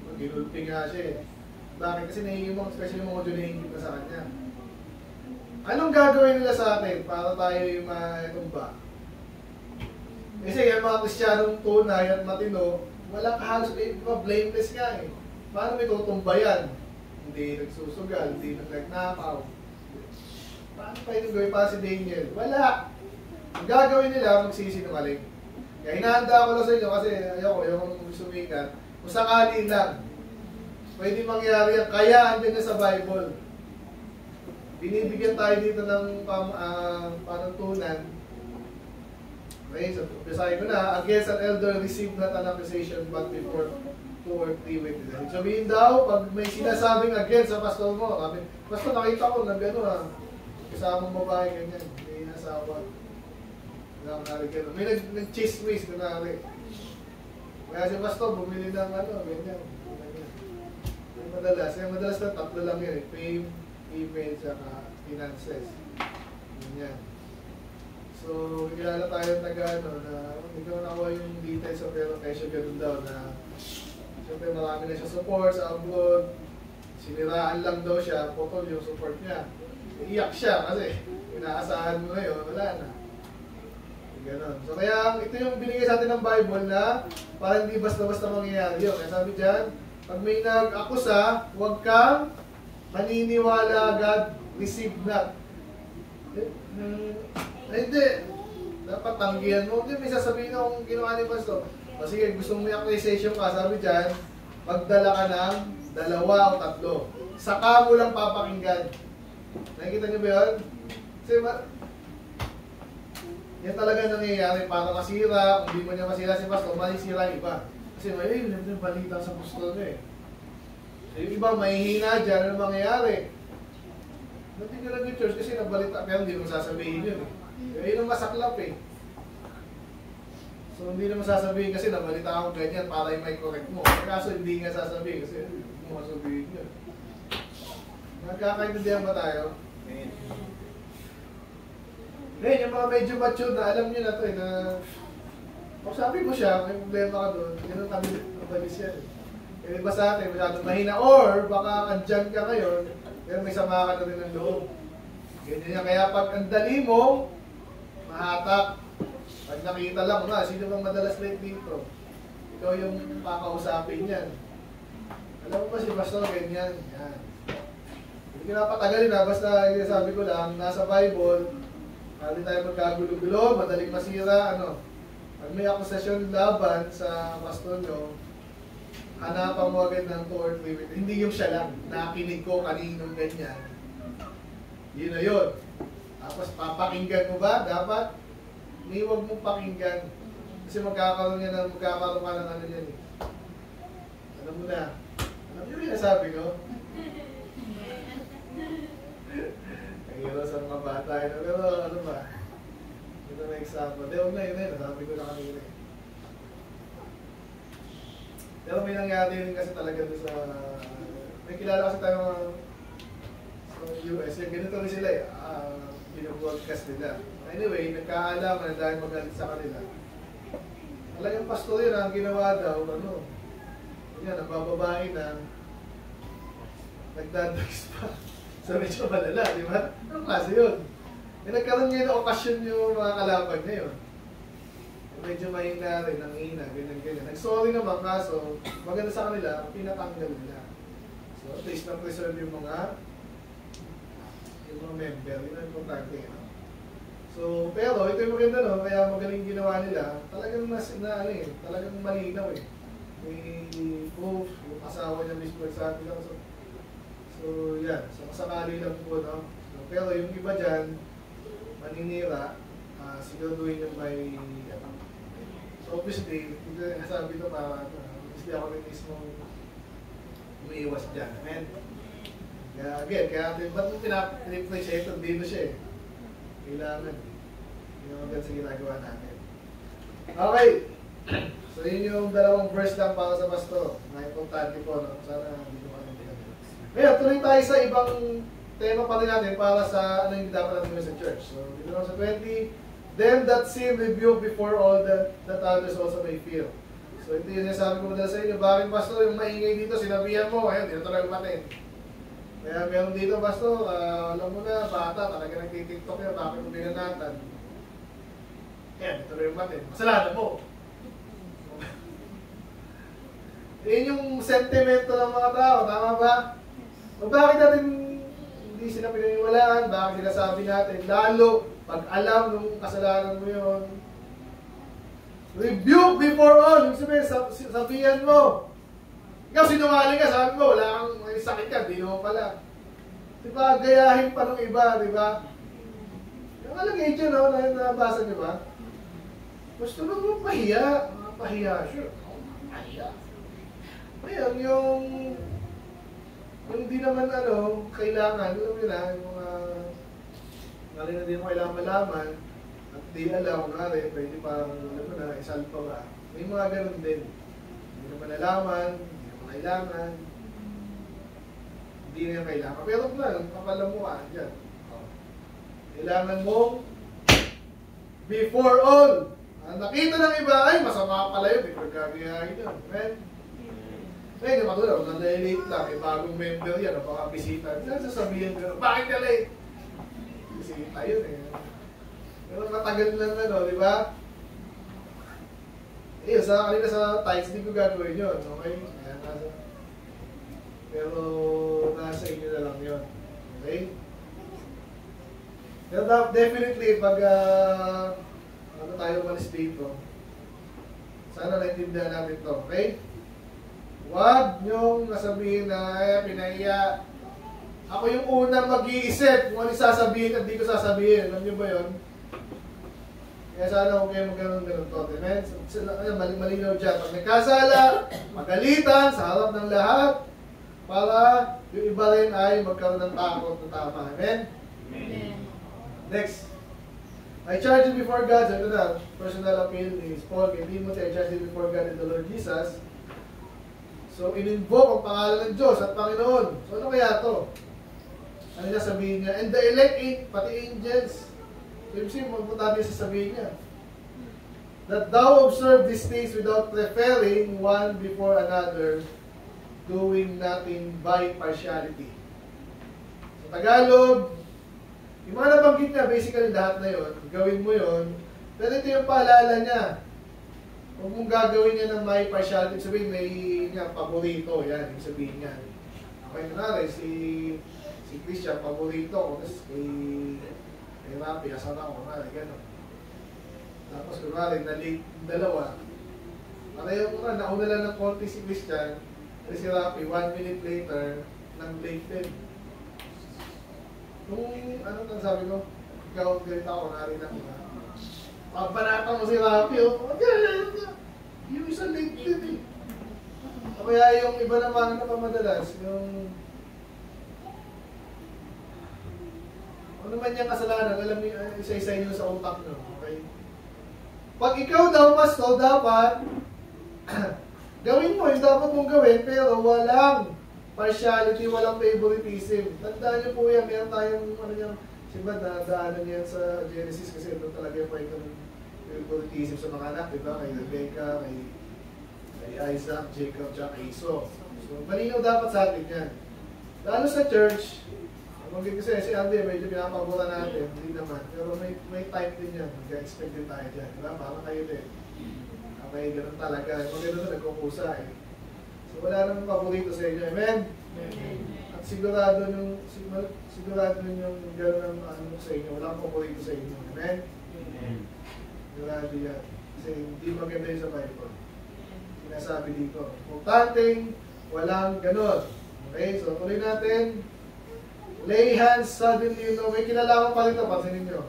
Mag-inulpi nga siya eh. Bakit? Kasi nahihimong, especially mga Diyo nahihimong na sa kanya. Anong gagawin nila sa atin para tayo yung matumba? Kasi yung mga Kristiyanong tunay at matino, walang halos, eh, diba, blameless nga eh. Paano may tutumba yan? Hindi nagsusugal, hindi nagnakaw. Paano pa yung gawin pa si Daniel? Wala! Ang gagawin nila, magsisinungaling. Kaya hinahanda ko lang sa inyo kasi ayoko, ayoko nung sumikat. Kung sakali lang, pwede mangyari yan. Kaya andyan na sa Bible. Binibigyan tayo dito ng pam, uh, panuntunan. Okay, so umpisahin ko na. Against an elder, receive not an accusation but before two or three witnesses. Sabihin daw, pag may sinasabing against sa pastor mo, sabi, pastor nakita ko na gano'n ha. Kasamang babae ganyan, may asawa. Nangyari gano'n. May nag- nag-chismis, kunwari. Kaya si pastor, bumili ng ano, ganyan. ganyan. Yung madalas, yung madalas na tatlo lang yun eh. Fame, email, saka finances. Ganyan. So, kilala tayo taga ano, na hindi ko nakuha yung details of kesyo ganun daw na siyempre marami na siya support sa abroad. Siniraan lang daw siya, putol yung support niya. Iiyak siya kasi inaasahan mo ngayon, wala na. Ganon. So kaya ito yung binigay sa atin ng Bible na para hindi basta-basta mangyayari yun. Kaya sabi dyan, pag may nag-akusa, huwag kang maniniwala agad, receive not. Eh, hmm, eh, hindi. Dapat tanggihan mo. Hindi, may sasabihin akong ginawa ni Pastor. O sige, gusto mo may accusation ka, sabi dyan, magdala ka ng dalawa o tatlo. Saka mo lang papakinggan. Nakikita niyo ba yun? Kasi ma- yan talaga nangyayari para masira. Kung di mo niya masira si Pastor, masisira yung iba. Kasi may, eh, yung balita sa Pastor niya eh. So, yung iba mahihina dyan, ano mangyayari? Hindi ka lang yung church kasi nabalita, pero hindi mo sasabihin yun eh. Yun ang masaklap eh. So hindi naman sasabihin kasi nabalita ako ganyan para yung may correct mo. Kaso hindi nga sasabihin kasi hindi mo sasabihin yun. Nagkakaintindihan ba tayo? Amen. Ngayon, yung mga medyo mature na, alam nyo na to eh, na pag sabi ko siya, may problema ka doon, ganun kami nabalis yan. Kaya iba sa atin, masyadong mahina, or baka andyan ka ngayon, pero may sama ka na rin ng loob. Ganyan yan. Kaya pag ang dali mo, mahatak. Pag nakita lang, na, sino bang madalas late dito? Ikaw yung kakausapin yan. Alam mo ba si Pastor, ganyan. Yan. Hindi ko napatagalin ha, basta yung sabi ko lang, nasa Bible, hindi tayo magkagulo-gulo, madaling masira, ano. Pag may akusasyon laban sa pastor nyo, hanapan mo agad ng two or three witnesses. Hindi yung siya lang, nakinig ko kaninong ganyan. Yun na yun. Tapos papakinggan mo ba? Dapat, may huwag mong pakinggan. Kasi magkakaroon yan ng, magkakaroon ka ng ano yan eh. Alam mo na. Alam mo yung nasabi ko? Ang hero sa mga bata. Ano, pero ano ba? Ito na example. Di, huwag na yun yun. Nasabi ko na kanina eh. Pero may nangyari rin kasi talaga sa... May kilala kasi tayo sa US. Yung ganito rin sila eh. Uh, binobroadcast nila. Anyway, nagkaalaman dahil magalit sa kanila. Talagang pastor yun ang ginawa daw, ano, yan, ang bababae na nagdadrugs pa. So medyo malala, di ba? Anong klase yun? Eh, nagkaroon ngayon ng okasyon yung mga kalaban ngayon. Medyo mahina rin, ang hina, ganyan, ganyan. Nag-sorry naman, kaso maganda sa kanila, pinatanggal nila. So at least na-preserve yung mga yung mga member, yun ang importante. No? So So, pero ito yung maganda no, kaya magaling ginawa nila. Talagang nas, na, ano eh, talagang malinaw eh. May proof, yung asawa niya mismo nagsabi lang. So, so yan, so kasakali lang po no. So, pero yung iba dyan, maninira, uh, siguraduhin yung may, ano, so obviously, hindi sabi ko para, uh, obviously ako rin mismo umiiwas dyan. Amen. Kaya again, kaya ba't mo pinap-appreciate ito? Dito siya eh. Kailangan. Yung maganda sa ginagawa natin. Okay. So yun yung dalawang verse lang para sa pastor. Na importante po. No? Sana hindi ko kalintigan. Ngayon, tuloy tayo sa ibang tema pa rin natin para sa ano yung dapat natin sa church. So dito naman sa 20, Them that sin rebuke before all that, that others also may fear. So ito yung sinasabi ko madalas sa inyo. Bakit pastor yung maingay dito, sinabihan mo, ayun, dito talaga matin. Kaya meron dito, Pastor, uh, alam mo na, bata, talaga nagtitiktok yan, bakit mo binanatan? Yan, ito na yung matin. Kasalanan mo. Yan yung sentimento ng mga tao, tama ba? O bakit natin hindi sila pinaniwalaan, bakit sinasabi natin, lalo pag alam nung kasalanan mo yun, rebuke before all, yung sabihin, sab sabihan mo, ikaw sinungaling ka, sabi mo, wala kang may sakit ka, di mo pala. Di ba, gayahin pa ng iba, di ba? Yung allegation, dyan, no, na nabasa niyo ba? Gusto mo mo pahiya, pahiya, sure. Pahiya. Ayun, yung yung di naman ano, kailangan, alam mo na, yung mga mali na di mo kailangan malaman, at di alam, kung rin, pwede parang, alam mo na, isalpa ka. May mga ganun din. Hindi naman nalaman, kailangan. Hindi na kailangan. Pero kung lang, kapalamuan dyan. Oh. Kailangan mong before all. Ang nakita ng iba, ay masama pala yun. Ikaw gabiyahin yun. Amen? Ngayon, yung matulog, na late lang, may bagong member yan, o baka bisita. Hindi sasabihin ko, bakit ka late? Bisita yun eh. Pero matagal lang ano, di ba? Eh, sa kanina sa tights, hindi ko gagawin yun. Okay? nasa, pero nasa inyo na lang yun. Okay? Pero definitely, pag uh, ano tayo malis dito, sana naintindihan natin to, okay? Huwag niyong nasabihin na, ay, pinahiya. Ako yung unang mag-iisip kung ano sasabihin at di ko sasabihin. Alam niyo ba yun? Kaya sana huwag kayo magkaroon ganun to. Amen? Mali malinaw dyan. Pag nagkasala, magalitan sa harap ng lahat para yung iba rin ay magkaroon ng takot na tama. Amen? Amen. Next. I charge you before God. Ito na, personal appeal ni Paul kay Timothy. I charge you before God and the Lord Jesus. So, in-invoke ang pangalan ng Diyos at Panginoon. So, ano kaya to? Ano niya sabihin niya? And the elect, pati angels, ibig sabihin, magpunta sa sabihin niya. That thou observe these things without preferring one before another, doing nothing by partiality. Sa Tagalog, yung mga nabanggit niya, basically lahat na yon, gawin mo yon. Pero ito yung paalala niya. Huwag mong gagawin niya ng may partiality, sabihin may niya, paborito, yan, yung sabihin niya. Okay, kunwari, si, si Christian, paborito ko, tapos kay kay Rapi, asan ako, kunwari, gano'n. Tapos kunwari, na-late dalawa. Pareho ko na, nauna lang ng konti si Christian, kasi si Rapi, one minute later, nang late din. Kung, ano nang sabi ko, ikaw, ganito ako, nari na ko na. Papanatan mo si Rapi, oh, yung isa late din eh. Kaya yung iba naman na madalas, yung Ano man yung kasalanan, alam niyo, uh, isa-isa nyo sa utak nyo. Okay? Pag ikaw daw, pasto, dapat gawin mo yung dapat mong gawin, pero walang partiality, walang favoritism. Tandaan niyo po yan, meron tayong, ano yan, siba, dadaanan yan sa Genesis kasi ito talaga yung point ng favoritism sa mga anak, di ba? Kay Rebecca, kay, kay Isaac, Jacob, kay Esau. So, malinaw dapat sa atin yan. Lalo sa church, Mungkin kasi si Andy, medyo pinapabura natin, hindi naman. Pero may may time din yan, mag-expect din tayo dyan. Diba? Parang kayo din. Okay, ganun talaga. Maganda na nagkukusa eh. So wala namang paborito sa inyo. Amen? Amen. At sigurado yung sigurado, yung gano'n ang ano sa inyo. Walang paborito sa inyo. Amen? Sigurado yan. Kasi hindi maganda yun sa Bible. Sinasabi dito. Importanteng walang gano'n. Okay, so tuloy natin. Lay hands suddenly, you know, may kinalaman pa rin ito, pansinin nyo.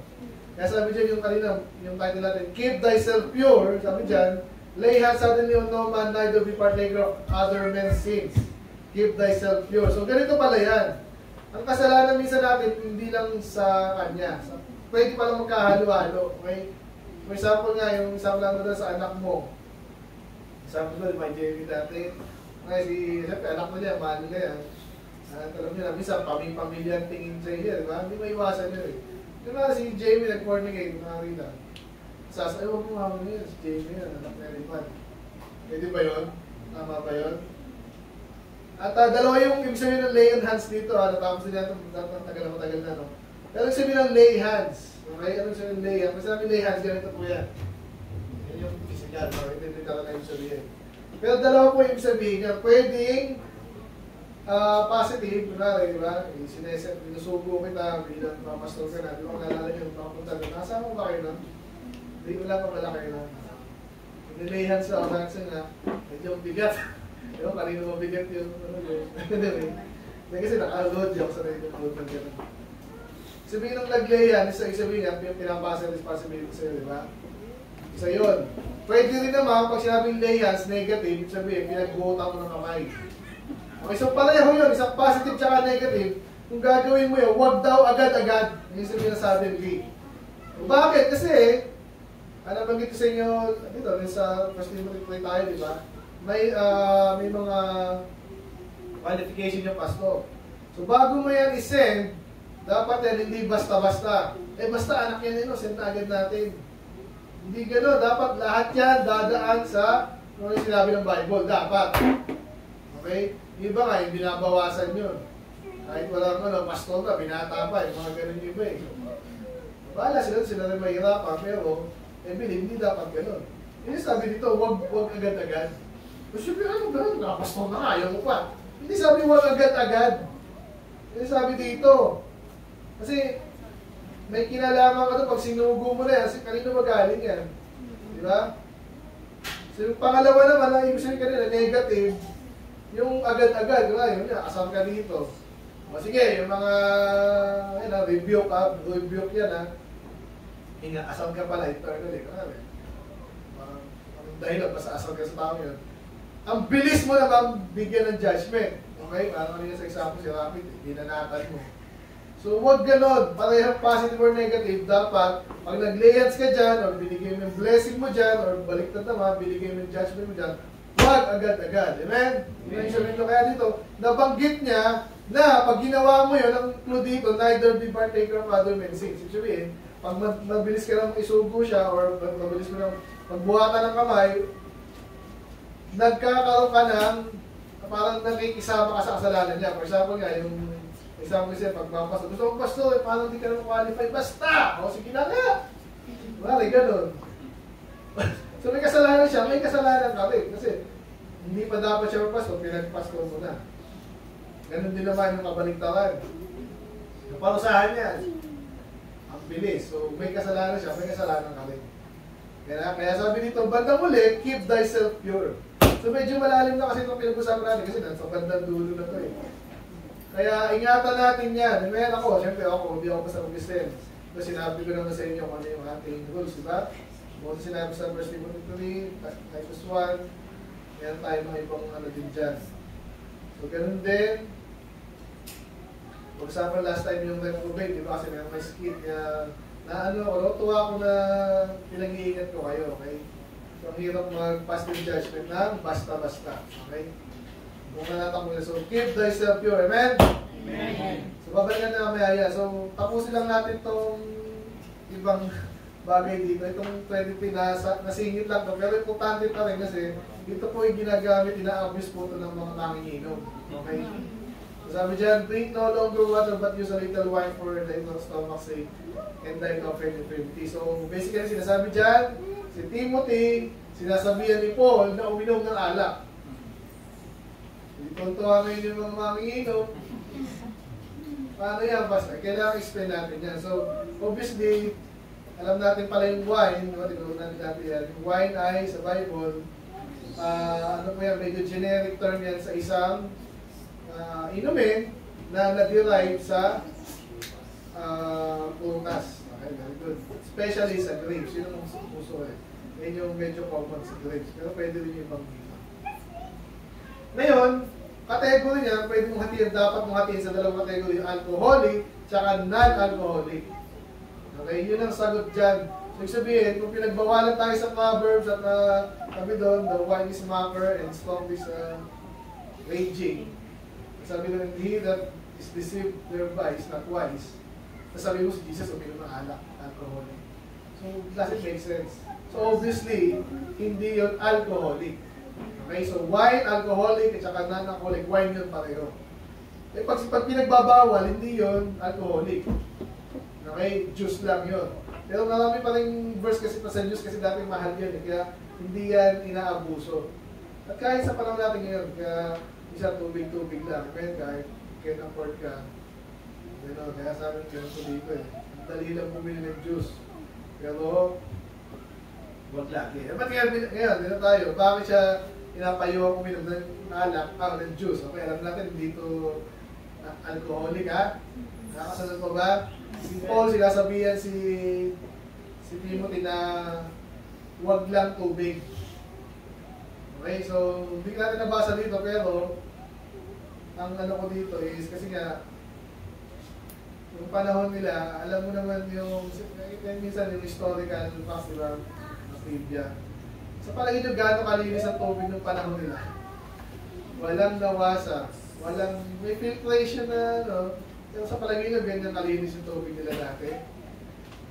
Kaya sabi dyan yung kanina, yung title natin, Keep thyself pure, sabi dyan, Lay hands suddenly on no man, neither be partaker of other men's sins. Keep thyself pure. So ganito pala yan. Ang kasalanan minsan natin, hindi lang sa kanya. Pwede palang magkahalo-halo. Okay? For example nga, yung example lang doon sa anak mo. Example doon, may Jamie dati. Ngayon si, siyempre, anak mo niya, mahal niya yan. Uh, alam niyo na, minsan, paming-pamilya ang tingin sa iyo, di ba? Hindi maiwasan yun eh. Di ba si Jamie nag-fornicate, nakakita. Sasabi, huwag mo niya, si Jamie yan, anak ni Ripan. Pwede ba yun? Tama ba yun? At uh, dalawa yung ibig sabihin ng lay hands dito, ah, natapos din natin, tagal na matagal na, no? Pero ibig sabihin ng lay hands, okay? Ano sabihin ng lay hands? Kasi sabi lay hands, ganito po yan. Yan yung physical, no? Hindi talaga yung sabihin. Pero dalawa po yung ibig sabihin niya, pwedeng uh, positive, kunwari, di ba? Sineset, sinusugo kita bilang papastor ka na, di ba? Nalala nyo, makapunta doon, nasa mo ba kayo na? Hindi, wala pa pala kayo na. Nilay hands sa hands na, medyo bigat. Di ba, kanino mabigat yung, ano yun? Hindi kasi naka-load yung sa yung load ng gano'n. Sabihin ng naglay yan, isa sabihin yan, yung pinapasa responsibility sa'yo, di ba? Isa yun. Pwede rin naman, pag sinabing lay hands, negative, sabihin, pinagbuhutan mo ng kamay. Okay, so pareho yun, isang positive tsaka negative. Kung gagawin mo yun, huwag daw agad-agad. Yung sabihin na sabi ng Bakit? Kasi, ano bang sa inyo, dito, sa first Timothy tayo, di ba? may uh, may mga qualification yung pastor. So bago mo yan isend, dapat yan hindi basta-basta. Eh basta anak yan yun, send agad natin. Hindi gano'n, dapat lahat yan dadaan sa ano yung sinabi ng Bible, dapat. Okay? Yung iba nga, binabawasan yun. Kahit walang ano, pastor ka, binata mga ganun yung iba eh. Bahala sila, sila rin mahirapan, pero, eh, hindi dapat gano'n. Yung sabi dito, wag, wag agad-agad. Kasi ano ba, nakapastor na nga, mo pa. Hindi sabi wag agad-agad. Hindi sabi dito. Kasi may kinalaman ka to pag sinugo mo na yan, kasi kanino magaling yan. Di ba? So yung pangalawa naman, ang ibig sabihin kanina, negative, yung agad-agad, diba? Yun asal ka dito. O sige, yung mga, yun na, rebuke ha, rebuke yan ha. Hinga, asal ka pala, eternally. Karami. Uh, dahil basta asal ka sa tao yun ang bilis mo naman bigyan ng judgment. Okay? Parang kanina sa example si Rapid, dinanatan mo. So, huwag ganon. Parehong positive or negative, dapat, pag nag-layans ka dyan, or binigay mo yung blessing mo dyan, or baliktad naman, binigay mo yung judgment mo dyan, huwag agad-agad. Amen? Yung sabihin ko kaya dito, nabanggit niya na pag ginawa mo yun, ang clue dito, neither be partaker of other men's sins. Ibig sabihin, pag mabilis ka lang isugo siya, or mabilis mo lang magbuhatan ng kamay, nagkakaroon ka ng parang nakikisama ka sa kasalanan niya. For example nga, yung example siya, pagpapasok. Gusto mong pastor, eh, paano hindi ka naman qualify? Basta! O sige na nga! Wala, ganun. so may kasalanan siya, may kasalanan ka rin. Kasi hindi pa dapat siya magpastor, pinagpastor mo na. Ganun din naman yung kabaligtaran. Yung parusahan niya, ang bilis. So may kasalanan siya, may kasalanan ka rin. Kaya, kaya sabi dito, bandang uli, keep thyself pure. So medyo malalim na kasi itong pinag-usapan natin kasi nasa bandang dulo na to eh. Kaya ingatan natin yan. Meron ako, siyempre ako, hindi ako basta mag-Christian. Pero sinabi ko naman sa inyo kung ano yung ating rules, di ba? Kung sinabi sa verse Timothy 3, Titus 1, meron tayo mga ibang ano din dyan. So ganun din. For example, last time yung nag-obey, di ba? Kasi meron may skit na, na ano, tuwa ko na pinag-iingat ko kayo, okay? So, ang hirap mag-pass ng judgment ng basta-basta. Okay? Kung nanatang mo So, keep thyself pure. Amen? Amen. So, babalikan na kami So, tapusin lang natin itong ibang bagay dito. Itong 23 na nasingit lang to. Pero importante pa rin kasi ito po yung ginagamit, ina-abuse po ito ng mga manginginom. Okay? Sabi dyan, drink no longer water but use a little wine for the inner stomach's sake and thine offering infirmity. So, basically, sinasabi dyan, Si Timothy, sinasabihan ni Paul na uminom ng alak. Tontuwa ngayon yung mga manginginom. Paano yan, Pastor? Kailangan explain natin yan. So, obviously, alam natin pala yung wine, no? tinuro natin natin yan. Yung wine ay sa Bible, ah, ano po yan, medyo generic term yan sa isang ah, inumin na na-derive sa ah, prutas. Okay, very good. Especially sa grapes. Yun ang puso eh. Yan yung medyo common sa grapes. Pero pwede rin yung ibang dito. Ngayon, category niya, pwede mong hatiin, dapat mong hatiin sa dalawang category, alcoholic, tsaka non-alcoholic. Okay, yun ang sagot dyan. Ibig sabihin, kung pinagbawalan tayo sa Proverbs at uh, sabi doon, the wine is mocker and strong is uh, raging. Sabi doon, he that is deceived thereby is not wise. Tapos sabi mo si Jesus, uminom ng alak, alcoholic. So, does it make sense? So, obviously, hindi yun alcoholic. Okay, so wine, alcoholic, at saka non-alcoholic, wine yun pareho. Eh, pag, pag pinagbabawal, hindi yun alcoholic. Okay, juice lang yun. Pero marami pa rin verse kasi pa sa juice kasi dating mahal yun. Eh, kaya hindi yan inaabuso. At kahit sa panahon natin ngayon, kaya isa tubig-tubig lang. Kaya kahit can afford ka, you know, kaya sa amin ganito dito eh. Ang dali lang bumili ng juice. Pero, wag lagi. Eh, ba't ngayon, ngayon, dito tayo, bakit siya pinapayuhan uminom ng alak, ah, ng juice? Okay, alam natin, dito alcoholic ha? Nakasunod pa ba? Si Paul, sinasabihan si si Timothy na wag lang tubig. Okay, so hindi natin nabasa dito pero ang ano ko dito is kasi nga yung panahon nila, alam mo naman yung eh, minsan yung historical facts, di ba? Ng Biblia. Sa palagay nyo, gano'ng kalinis ang tubig ng panahon nila? Walang nawasa. Walang, may filtration na, ano, pero sa palagay nyo, ganyan kalinis yung tubig nila dati.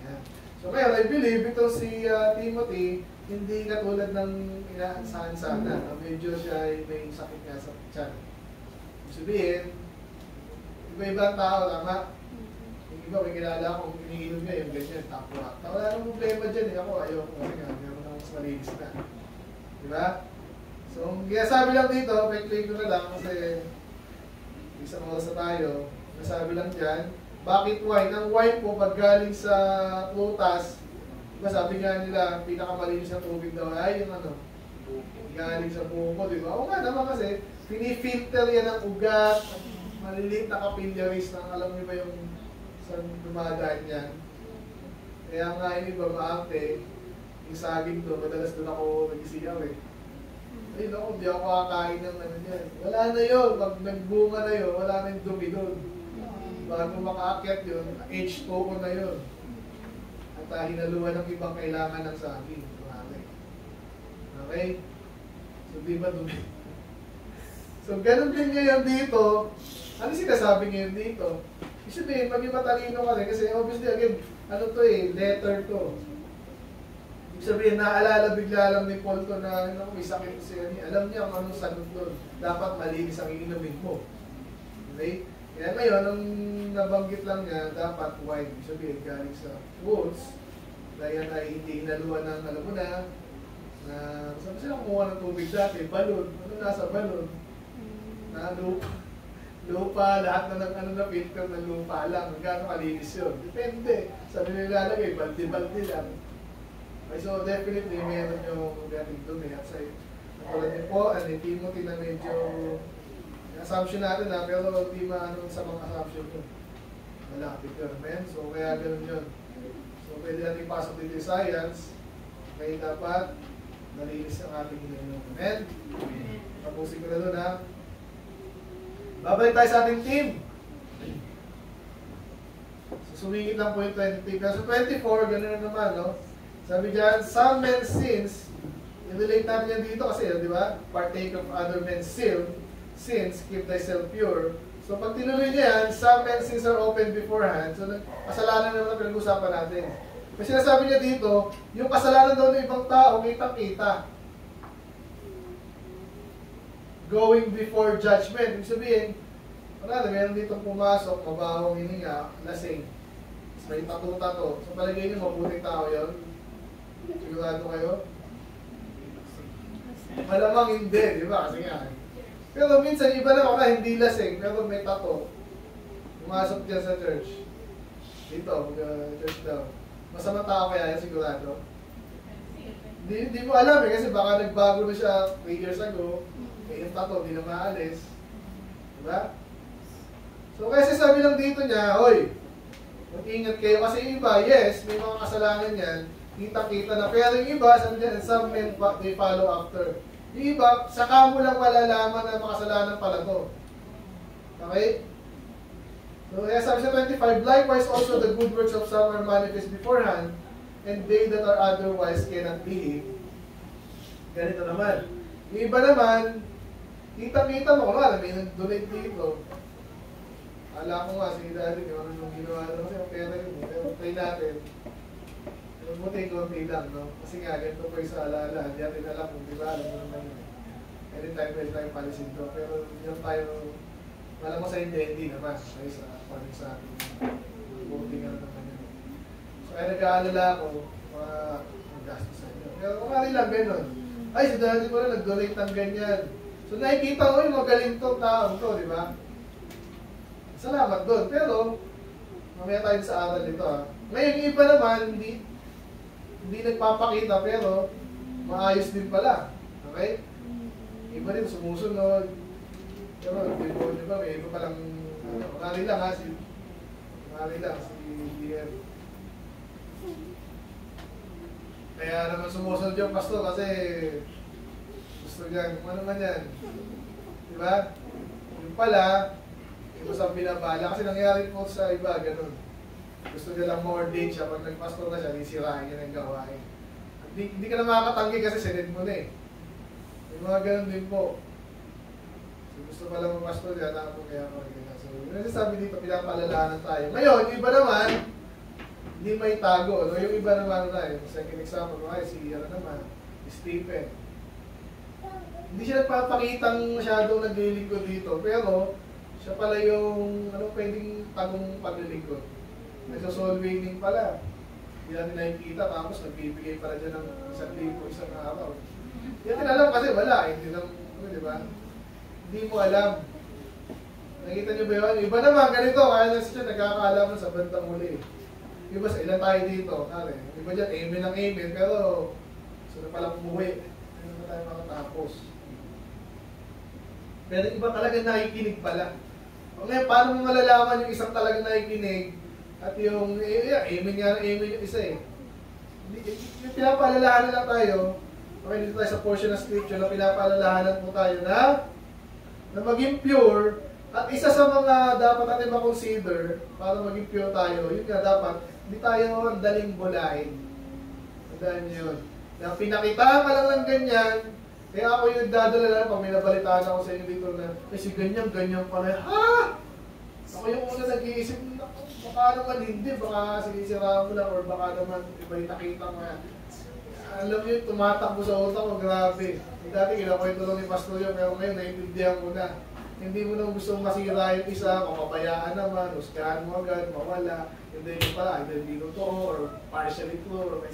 Yan. So ngayon, I believe ito si uh, Timothy, hindi katulad ng inaasahan sana. na Medyo siya ay may sakit nga sa tiyan. Sabihin, iba-iba ang tao, tama? Yung iba, may kilala akong iniinom niya yung ganyan, top rock. Wala nang problema dyan eh. Ako, ayaw ko kasi nga, meron mas malinis na. Di ba? So, kaya sabi lang dito, may claim ko na lang kasi isang oras na tayo, nasabi lang dyan, bakit wine? Ang wine po, pag galing sa prutas, diba sabi nga nila, pinakamalinis na tubig daw ay yung ano, galing sa buko, di ba? Oo nga naman kasi, pinifilter yan ng ugat, maliliit na capillaries na alam niyo ba yung saan dumadaan yan. Kaya nga yung iba maarte, yung saging doon, madalas doon ako nag-isiyaw eh. Ay, naku, di ako kakain ng ano yan. Wala na yun, pag nagbunga na yun, wala na yung dumi doon. Bago makaakyat yun, H2O na yun. At uh, hinaluan ng ibang kailangan ng saging. Marami. Okay? So, di ba dumi? So, ganun din ngayon dito. Ano sinasabi ngayon dito? Ibig sabihin, maging matalino ka rin. Kasi obviously, again, ano to eh, letter to. Ibig sabihin, naalala bigla lang ni Paul to na ano, may sakit siya niya. Alam niya kung anong sagot doon. Dapat malinis ang iinumin mo. Okay? Kaya ngayon, ang nabanggit lang niya, dapat. Ibig sabihin, galing sa woods. Dahil yan ay hindi hinaluan ng, alam mo na, na saan sila kumuha ng tubig dati? Balon. Ano nasa balon? Na lupa. Lupa, lahat na ng ano na filter ng lupa lang. Gano'ng kalinis yun? Depende. Sabi nila lalagay, balde-balde lang. Okay, so definitely meron yung galing dumi at sa tulad niyo po, ano, Timothy na medyo assumption natin ha, pero hindi maano sa mga assumption yun. Malapit yun, amen? So kaya ganun yun. So pwede natin pasok dito yung science, kaya dapat nalinis ang ating ininom. Amen? Tapusin ko na doon ha. Babalik tayo sa ating team. So, sumingit lang po yung 20. Pero sa 24, ganun na naman, no? Sabi dyan, some men's sins, i-relate natin yan dito kasi, di ba? Partake of other men's sin, sins, keep thyself pure. So, pag tinuloy niya yan, some men's sins are open beforehand. So, kasalanan naman na pinag-usapan natin. Kasi sinasabi niya dito, yung kasalanan daw ng ibang tao, kitang-kita. Going before judgment. Ibig sabihin, na, meron dito pumasok, mabahong hininga, lasing. Tapos may tato-tato. So, palagay niyo, mabuting tao yun. Sigurado kayo? Malamang hindi, di ba? Kasi nga. Pero minsan, iba na ako hindi lasing, pero may tato. pumasok dyan sa church, dito, mag-church daw, masama tao kaya yan sigurado? Hindi, hindi mo alam eh, kasi baka nagbago na siya 3 years ago, may yung tato, hindi na maalis. Diba? So kasi sabi lang dito niya, Hoy, mag-ingat kayo kasi iba, yes, may mga kasalanan yan, kita-kita na. Pero yung iba, sabi niya, some men they follow after. Yung iba, saka mo lang malalaman na makasalanan pala to. Okay? So, kaya sabi sa 25, likewise also the good works of some are manifest beforehand, and they that are otherwise cannot believe. Ganito naman. Yung iba naman, kita-kita mo, kumara, may nag-donate dito. Ala ko nga, si Daddy, kung ano yung ginawa naman yung pera yun. eh. Pero try natin. Yung buti konti lang, no? Kasi nga, ganito pa yung sa alaala. Hindi natin alam kung di ba, alam mo naman yun. Anytime pwede tayong palisin to. Pero yung tayo, alam mo sa hindi, hindi naman. Kaya sa panig sa atin. Buti nga naman yun. So, kaya nag-aalala ako, mga gastos sa inyo. Pero kung nga lang, ganun. Ay, si Daddy pala nag-donate ng ganyan. So nakikita ko yung magaling tong tao to, di ba? Salamat doon. Pero, mamaya tayo sa aral nito ha. Ngayon, yung iba naman, hindi, hindi nagpapakita, pero maayos din pala. Okay? Iba din, sumusunod. Pero, di ba, di ba, may iba palang, ano, marami lang ha, si, marami lang, si DM. Kaya naman sumusunod yung pastor kasi gusto niya, kung ano man yan. Di ba? Yung pala, ito sa binabala. Kasi nangyari po sa iba, ganun. Gusto niya lang ma-ordain siya. Pag nagpastor na siya, nisirahin niya ng gawain. Hindi, hindi ka na makakatanggi kasi sinid mo na eh. May mga ganun din po. So, gusto pa lang mag-pastor yan, ako kaya ganyan. So, yung nasasabi dito, pinapaalalahanan tayo. Ngayon, yung iba naman, hindi may tago. No? Yung iba naman na, yung second example, ay si ano naman, Stephen. Hindi siya nagpapakitang masyadong naglilingkod dito, pero siya pala yung ano pwedeng tagong paglilingkod. Nagsasoul winning pala. Hindi natin nakikita, tapos nagbibigay pala dyan ng isang libo, isang araw. Hindi natin alam kasi wala, eh. hindi lang, ano, di ba? Hindi mo alam. Nakita niyo ba yun? Iba naman, ganito, kaya na siya nagkakaalaman sa bandang uli. Iba sa ilan tayo dito, kare. Iba dyan, amen ang amen, pero gusto na palang umuwi. Hindi na tayo makatapos. Pero iba talaga nakikinig pala. O ngayon, paano mo malalaman yung isang talaga nakikinig at yung, eh, yeah, amen nga, amen yung isa eh. Hindi- Yung pinapaalalahanan lang tayo, okay, dito tayo sa portion ng scripture na pinapaalalahanan po tayo na na maging pure at isa sa mga dapat natin makonsider para maging pure tayo, yun nga dapat, hindi tayo ang daling bulain. Tandaan niyo yun. Na pinakita ka lang ng ganyan, kaya ako yung dadala lang pag may nabalitaan ako sa inyo dito na, kasi ganyan, ganyan pala. Ha? Ako yung una nag-iisip, "Naku, baka naman hindi, baka sinisira mo lang or baka naman iba yung nakita mo yan. Alam niyo, tumatakbo sa utak ko, grabe. Dati kinakwento lang ni Pastor yun, pero ngayon naiintindihan ko na. Hindi mo na gusto masira yung isa, mapabayaan naman, usgahan mo agad, mawala. Hindi yung pala, either hindi totoo, or partially true, or may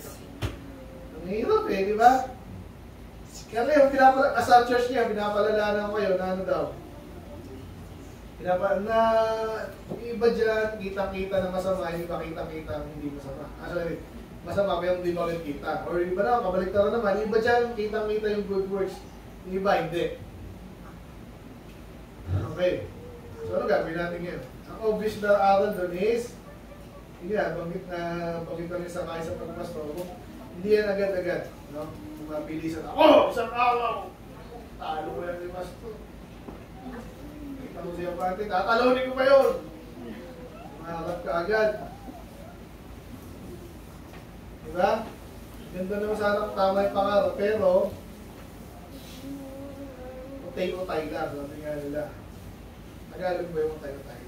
Ang hirap eh, di ba? Kaya ngayon, pinapala, sa church niya, pinapalalanan ko na ano daw. Pinapa, na iba dyan, kitang-kita na masama, yung iba kitang-kita na hindi masama. Ah, sorry, masama pero hindi mo rin kita. Or iba na, kabaliktaran naman, iba dyan, kitang-kita yung good works. Yung iba, hindi. Okay. So ano gagawin natin ngayon? Ang obvious na aral doon is, hindi yan, banggit na, banggit kami sa kaisa pagpastor, hindi yan agad-agad. No? Mabilisan, ako, isang araw, talo ko yan ni Pastor. Kita mo siya pati, tatalonin ko pa yun. Maharap ka agad. Diba? Ganda naman sana tama yung pangarap, pero utay-utay lang, sabi nga nila. Tagalog ba yung utay-utay?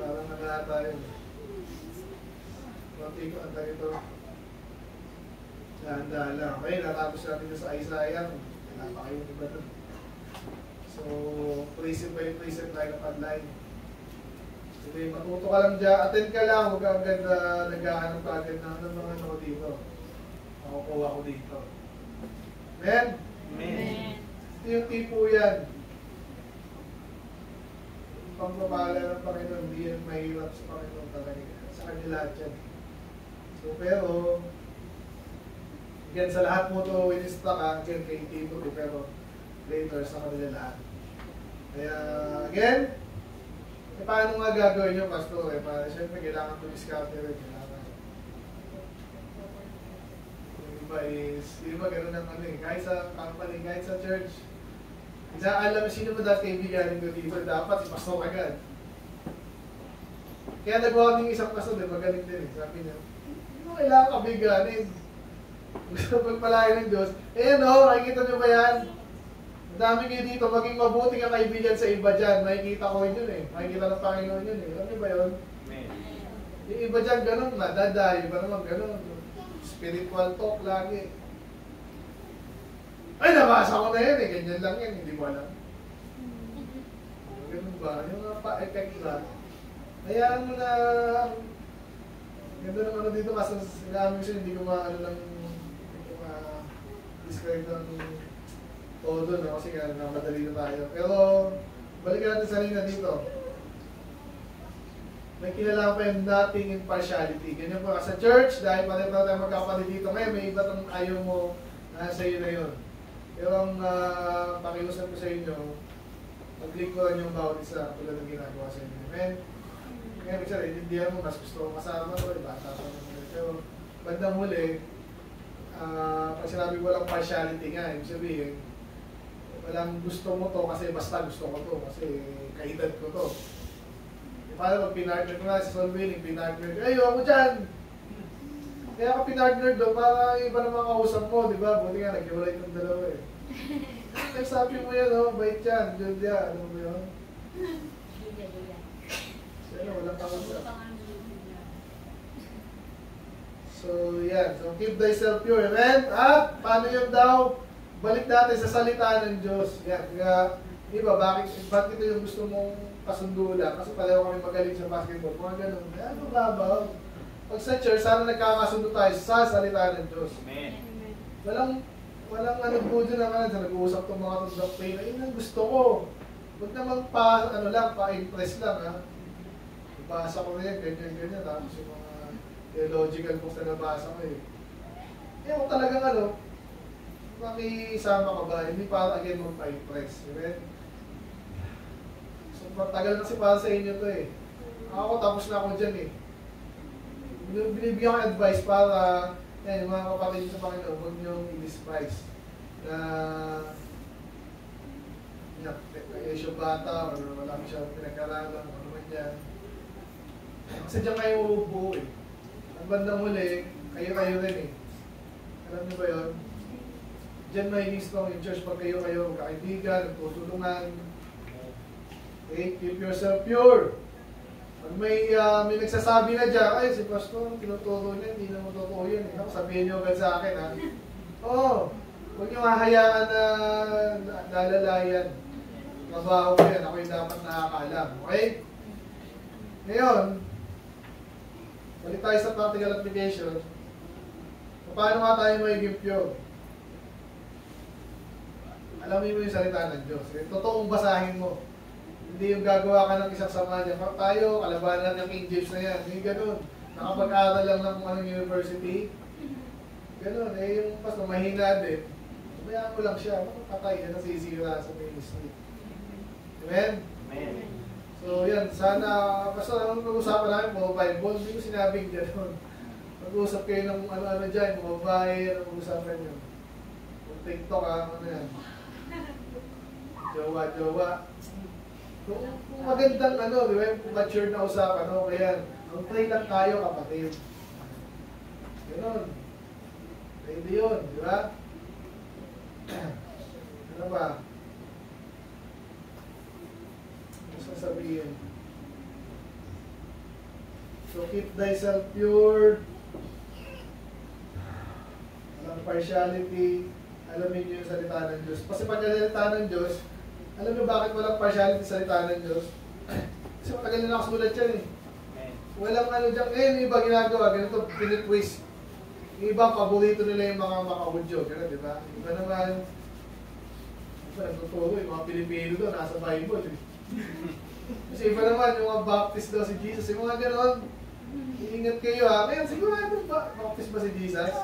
Parang nakata yun. Konti ko ang ito. Dahan-dahan lang. Okay, natapos natin sa Isaiah. Napakayo iba dun. So, precept by precept tayo na panline. Sige, matuto ka lang dyan. Attend ka lang. Huwag ka agad uh, naghahanap ka agad ng ng mga ano dito. Makukuha ko dito. Amen? Amen. Ito yung tipo yan. pagpapala ng Panginoon, hindi yan mahirap sa Panginoon talaga. Sa kanya lahat yan. So, pero, again, sa lahat mo to inista ka, again, kay Tito, eh, pero later sa kanila lahat. Kaya, again, eh, paano nga gagawin nyo, Pastor? Eh, para, syempre, kailangan to discount rin. Kailangan. Yung iba is, yung iba ganun ang ano eh, kahit sa company, kahit sa church, isa alam mo sino mo dati kaibiganin ko dito, dapat si agad. Kaya nagawa ng isang pastor, eh, magaling din eh. Sabi niya, hindi mo kailangan kabiganin. Gusto pagpalain ng Diyos. Eh no, makikita niyo ba yan? Ang dami kayo dito, maging mabuti ka kaibigan sa iba dyan. Makikita ko yun eh. Makikita ng Panginoon yun eh. Alam niyo ba yun? Amen. Yung iba dyan ganun, nadada. Yung iba naman ganun. Spiritual talk lagi. Ay, nabasa ko na yan eh. Ganyan lang yan. Hindi ko alam. Ganun ba? Yung mga pa-effect na. Hayaan mo na Ganda ng ano dito kasi sinabi ko siya, hindi ko maano ko ma-describe ng todo no kasi nga namadali na tayo. Pero balikan natin sa na dito. May kilala pa yung dating impartiality. Ganyan po sa church, dahil pati pa tayo magkapatid dito ngayon, may iba tang ayaw mo na sa iyo na yun. Pero ang uh, pakiusap ko sa inyo, maglingkuran yung bawat isa tulad ng ginagawa sa inyo. Amen? Isa rin, hindi mo, mas gusto ko kasama ko, eh, bata pa naman. Pero, bandang huli, ah, pag sinabi walang partiality nga, ibig sabihin, walang gusto mo to kasi basta gusto ko to, kasi kaedad ko to. E, paano pag pinartner ko nga sa soul winning, pinartner ko, ay, ako dyan! Kaya ako pinartner doon, para iba naman kausap mo, di ba? Buti nga, naghiwalay ng dalawa eh. Nagsabi mo yan, oh, bait yan, Julia, ano mo yun? Siya, walang kausap. So, yan. So, keep thyself pure. Amen? At, paano yun daw? Balik natin sa salita ng Diyos. Yan. Kaya, di ba, bakit, bakit ito yung gusto mong kasundo lang? Kasi pareho kami magaling sa basketball. Mga ganun. Kaya, ano ba ba? Pag sa church, sana nagkakasundo tayo sa salita ng Diyos. Amen. Walang, walang ano po dyan naman. Sa nag-uusap itong mga to doctrine. Ayun ang gusto ko. Huwag naman pa, ano lang, pa-impress lang, ha? Basa ko rin, ganyan, ganyan. Tapos yung mga theological books na nabasa ko eh. Eh, kung talagang ano, makisama ka ba, hindi para again magpa-impress. Amen? So, matagal kasi para sa inyo to eh. Ako, tapos na ako dyan eh. Binibigyan ko advice para, yan, mga kapatid sa Panginoon, huwag niyong i-despise na na issue bata, or wala siya pinag-aralan, ano man yan. Kasi diyan kayo buo eh. Ang bandang huli, kayo-kayo rin eh. Alam niyo ba yun? Diyan may strong yung church pag kayo-kayo, magkakaibigan, nagtutulungan. Okay, keep yourself pure. Pag may, uh, may nagsasabi na dyan, ay si Pastor, tinuturo niya, hindi naman totoo yun. Eh. Sabihin niyo agad sa akin ha. Oo, oh, huwag niyo hahayaan na nalalayan. Trabaho ko yan, ako yung dapat nakakaalam. Okay? Ngayon, balik tayo sa practical application. Paano nga tayo magiging pure? Alamin mo yung salita ng Diyos. Eh, totoong basahin mo. Hindi yung gagawa ka ng isang sama niya. Pag tayo, kalabanan ng King James na yan. Hindi ganun. Nakapag-aral lang ng anong university. Ganun. Eh, yung pas mahina din. Bayaan mo lang siya. Patay na nasisira sa ministry. Amen? Amen. So yan, sana, basta ang pag-usapan namin, mga Bible, hindi ko sinabing gano'n. Mag-usap kayo ng ano-ano dyan, mga bahay, ano usapan nyo. Kung TikTok ha, ano yan. Jowa, jowa. Kung, kung magandang ano, di ba, yung mature na usapan, ano, kaya, mag-pray lang tayo kapatid. Ganon. Pwede yun, di ba? ano ba? Ano sasabihin? So keep thyself pure. Walang partiality. Alamin niyo yung salita ng Diyos. Kasi pag salita ng Diyos, alam niyo bakit walang partiality sa salita ng Diyos? Kasi matagal na nakasulat yan eh. Walang ano dyan. Ngayon, yung iba ginagawa, ganito, pinitwist. Yung iba, paborito nila yung mga makaudyo. Ganun, di ba? Iba naman, iba nagtuturo, yung mga Pilipino doon, nasa Bible eh. Kasi iba naman, yung mga baptist daw si Jesus, yung mga ganon. Iingat kayo ha. Ngayon, sigurado ba, baptist ba si Jesus?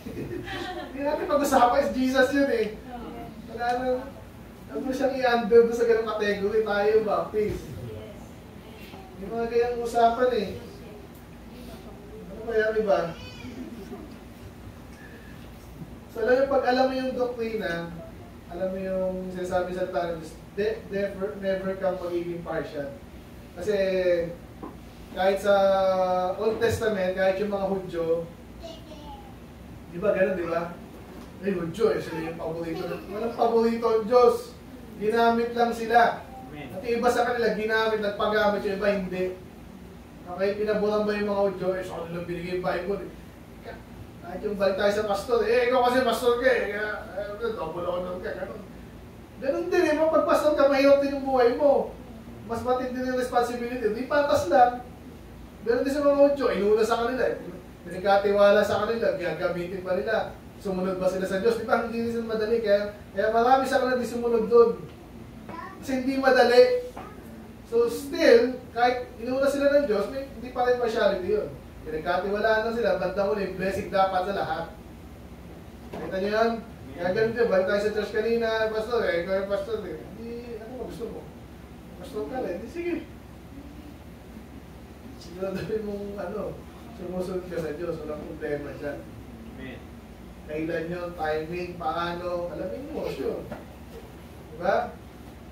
Hindi natin pag-usapan, si Jesus yun eh. Wala nang, huwag mo siyang i-under sa ganong category, tayo baptist. Yung mga ganyang usapan eh. Ano kaya iba? So alam mo, pag alam mo yung doktrina, alam mo yung sinasabi sa Diyos, de- never, never kang magiging partial. Kasi kahit sa Old Testament, kahit yung mga Hudyo, di ba ganun, di ba? Ay, Hudyo, eh, sila yung paborito. Walang paborito ang Diyos. Ginamit lang sila. At iba sa kanila, ginamit, nagpagamit yung iba, hindi. Okay, pinabulang ba yung mga Hudyo? Eh, sa kanila binigay yung Bible. Kahit yung balik tayo sa pastor, eh, ikaw kasi pastor ka eh, kaya, eh, double honor ka, ganun. Ganun din eh, pag pastor ka, mahirap din yung mo. Mas matindi yung responsibility, di patas lang. Ganun din sa mga Hudyo, inuna sa kanila eh. Pinagkatiwala sa kanila, gagamitin pa nila. Sumunod ba sila sa Diyos? Di ba, hindi rin sila madali, kaya, kaya marami sa kanila di sumunod doon. Kasi hindi madali. So still, kahit inuna sila ng Diyos, may, hindi pa rin partiality yun. Pinagkatiwalaan lang sila, bandang uli, blessing dapat sa lahat. Kita niyo yan? Kaya ganun din, balik tayo sa church kanina, pastor, eh, ikaw yung pastor, eh. Hindi, ano ba gusto mo? Pastor ka rin, hindi, sige. Siguraduhin mong, ano, sumusunod ka sa Diyos, walang problema dyan. Kailan yun, timing, paano, alamin mo, sure. Diba?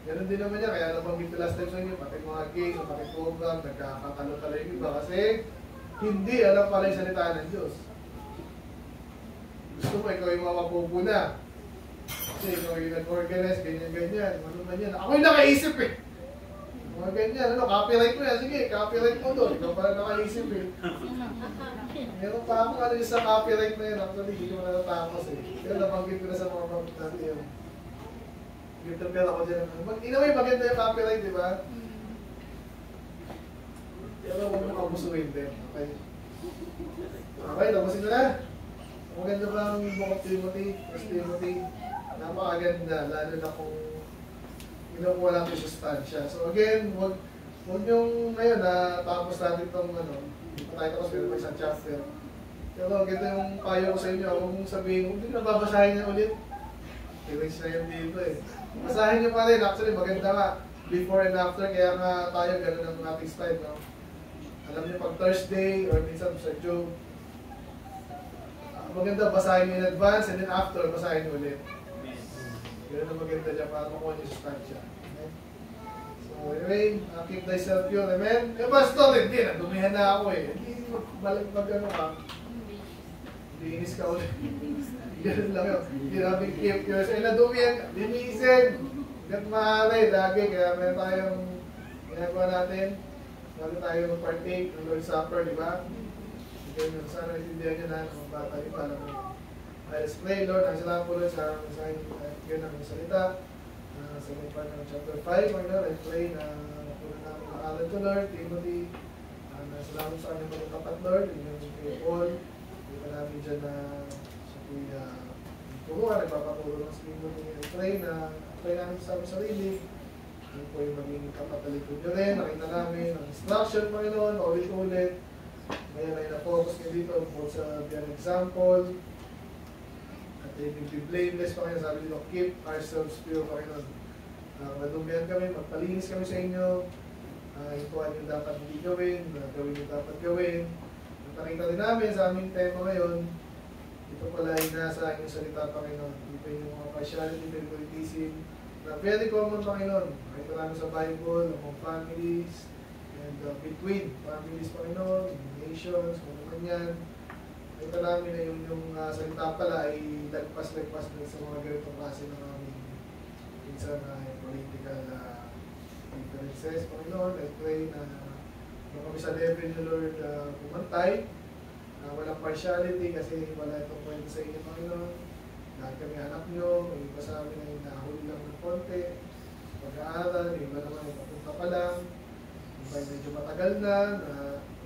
Ganun din naman yan, kaya nabanggit ko last time sa inyo, pati mga gigs, pati program, nagkakatalo-talo yung iba kasi hindi alam pala yung salita ng Diyos. Gusto mo, ikaw yung mapapupuna. Kasi ikaw yung nag-organize, ganyan-ganyan. Ano man yan. Ako yung nakaisip eh. Mga ganyan, ano, copyright mo yan. Sige, copyright mo doon. Ikaw pala nakaisip eh. Meron pa akong ano yung sa copyright na yun. Actually, hindi ko na natapos eh. Pero nabanggit ko na sa mga natin yun. Interpel ako dyan. Mag- In a way, maganda yung copyright, di ba? Pero huwag mo kabusuin din. Okay? Okay, tapusin ko na. Maganda ba ang Book of Timothy? First Timothy? Napakaganda, lalo na kung kinukuha lang yung sustansya. So again, wag wag niyong ngayon na tapos natin itong ano, hindi pa tayo tapos pero may isang chapter. Pero ganito yung payo ko sa inyo, huwag mong sabihin, din na babasahin niya ulit. Feelings na yun dito eh. Basahin niyo pa rin, actually maganda nga. Before and after, kaya nga tayo ganun ang ating style, no? Alam niyo pag Thursday or minsan sa ah, maganda basahin niyo in advance and then after, basahin ulit. Ganun ang maganda dyan para makuha niyo sustansya. Okay? So anyway, uh, keep thyself pure, amen? Eh, pastor, hindi, nadumihan na ako eh. Hindi, balik pag ano ka, linis ka ulit. Ganun lang yun. Namin keep yours. Eh, nadumihan linisin. Hanggat maaari, lagi, kaya meron tayong ginagawa natin. Bago tayo mag-partake ng Lord's Supper, di ba? Ganyan, sana naintindihan nyo na kung bata rin pa mo. I pray, Lord, ang salamat po Lord sa mensahe yun ang salita. Uh, sa part ng chapter 5, my I pray na nakunan namin ang alam to, Lord, Timothy. Uh, na salamat sa aming mga kapat, Lord, yung kay Paul. Hindi pa dyan na sa kuya turuan, nagpapaturo ng sa Timothy. I pray na, pray namin sa aming sarili. Yun po yung maging kapatalikod nyo rin. Nakita namin ang instruction, Panginoon, paulit-ulit. Ngayon ay na-focus nyo dito both sa an example, at will be blameless, Panginoon. Sabi dito, keep ourselves pure, Panginoon. Uh, madumihan kami, magpalinis kami sa inyo. Uh, ito ano yung dapat hindi gawin, uh, gawin yung dapat gawin. Nakita rin namin sa aming tema ngayon, ito pala ay nasa inyong salita, Panginoon. Ito yung mga partiality, favoritism, na very common, Panginoon. Nakita namin sa Bible, among families, and uh, between families, Panginoon, nations, kung ano man yan. Nakita namin na yung, yung uh, salita pala ay lagpas-lagpas din sa mga ganitong klase ng aming minsan na uh, political uh, differences. Panginoon, I pray na na kami sa level ni Lord uh, kumantay, na walang partiality kasi wala itong kwento sa inyo, Panginoon. Lahat kami anak nyo, may iba sa amin ay nahuli lang ng konti. Pag-aaral, may iba naman ay papunta pa lang. Yung iba ay medyo matagal na, na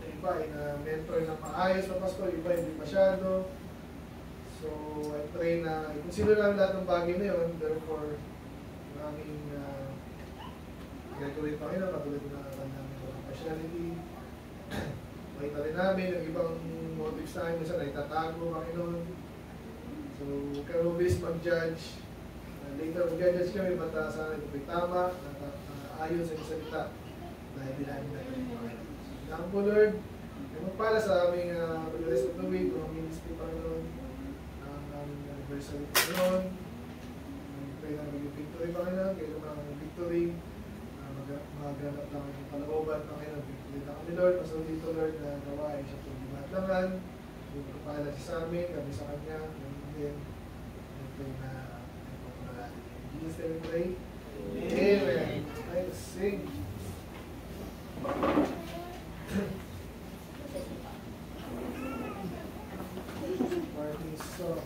yung iba ay na-mentor na maayos sa pastor, yung iba hindi masyado. So, I pray na, sino lang lahat ng bagay na yun, therefore, maraming uh, gagawin pa kayo, katulad na namin ng personality. Makita rin namin yung ibang motives namin, minsan na itatago, Panginoon. So, huwag kayo mabilis mag-judge. Uh, later, mag-judge kami, bata sa akin kung may tama, na, na, na ayon sa salita. Dahil natin yung Panginoon. Salamat po, Lord. Yung magpala sa aming uh, rest of the week, ang ministry, Panginoon. Ang aming anniversary, Panginoon. Pray na maging victory, Panginoon. Kayo naman ang victory. Uh, mag- maganap lang ang kalooban, Panginoon. Victory na kami, Lord. Pasal dito, Lord, na gawain siya itong limatlangan. Yung kapala siya sa amin, kami sa Kanya. Ganun din. And pray na ay pagpapalaan. In Jesus' we pray. Amen. Let's sing. Where are these? So.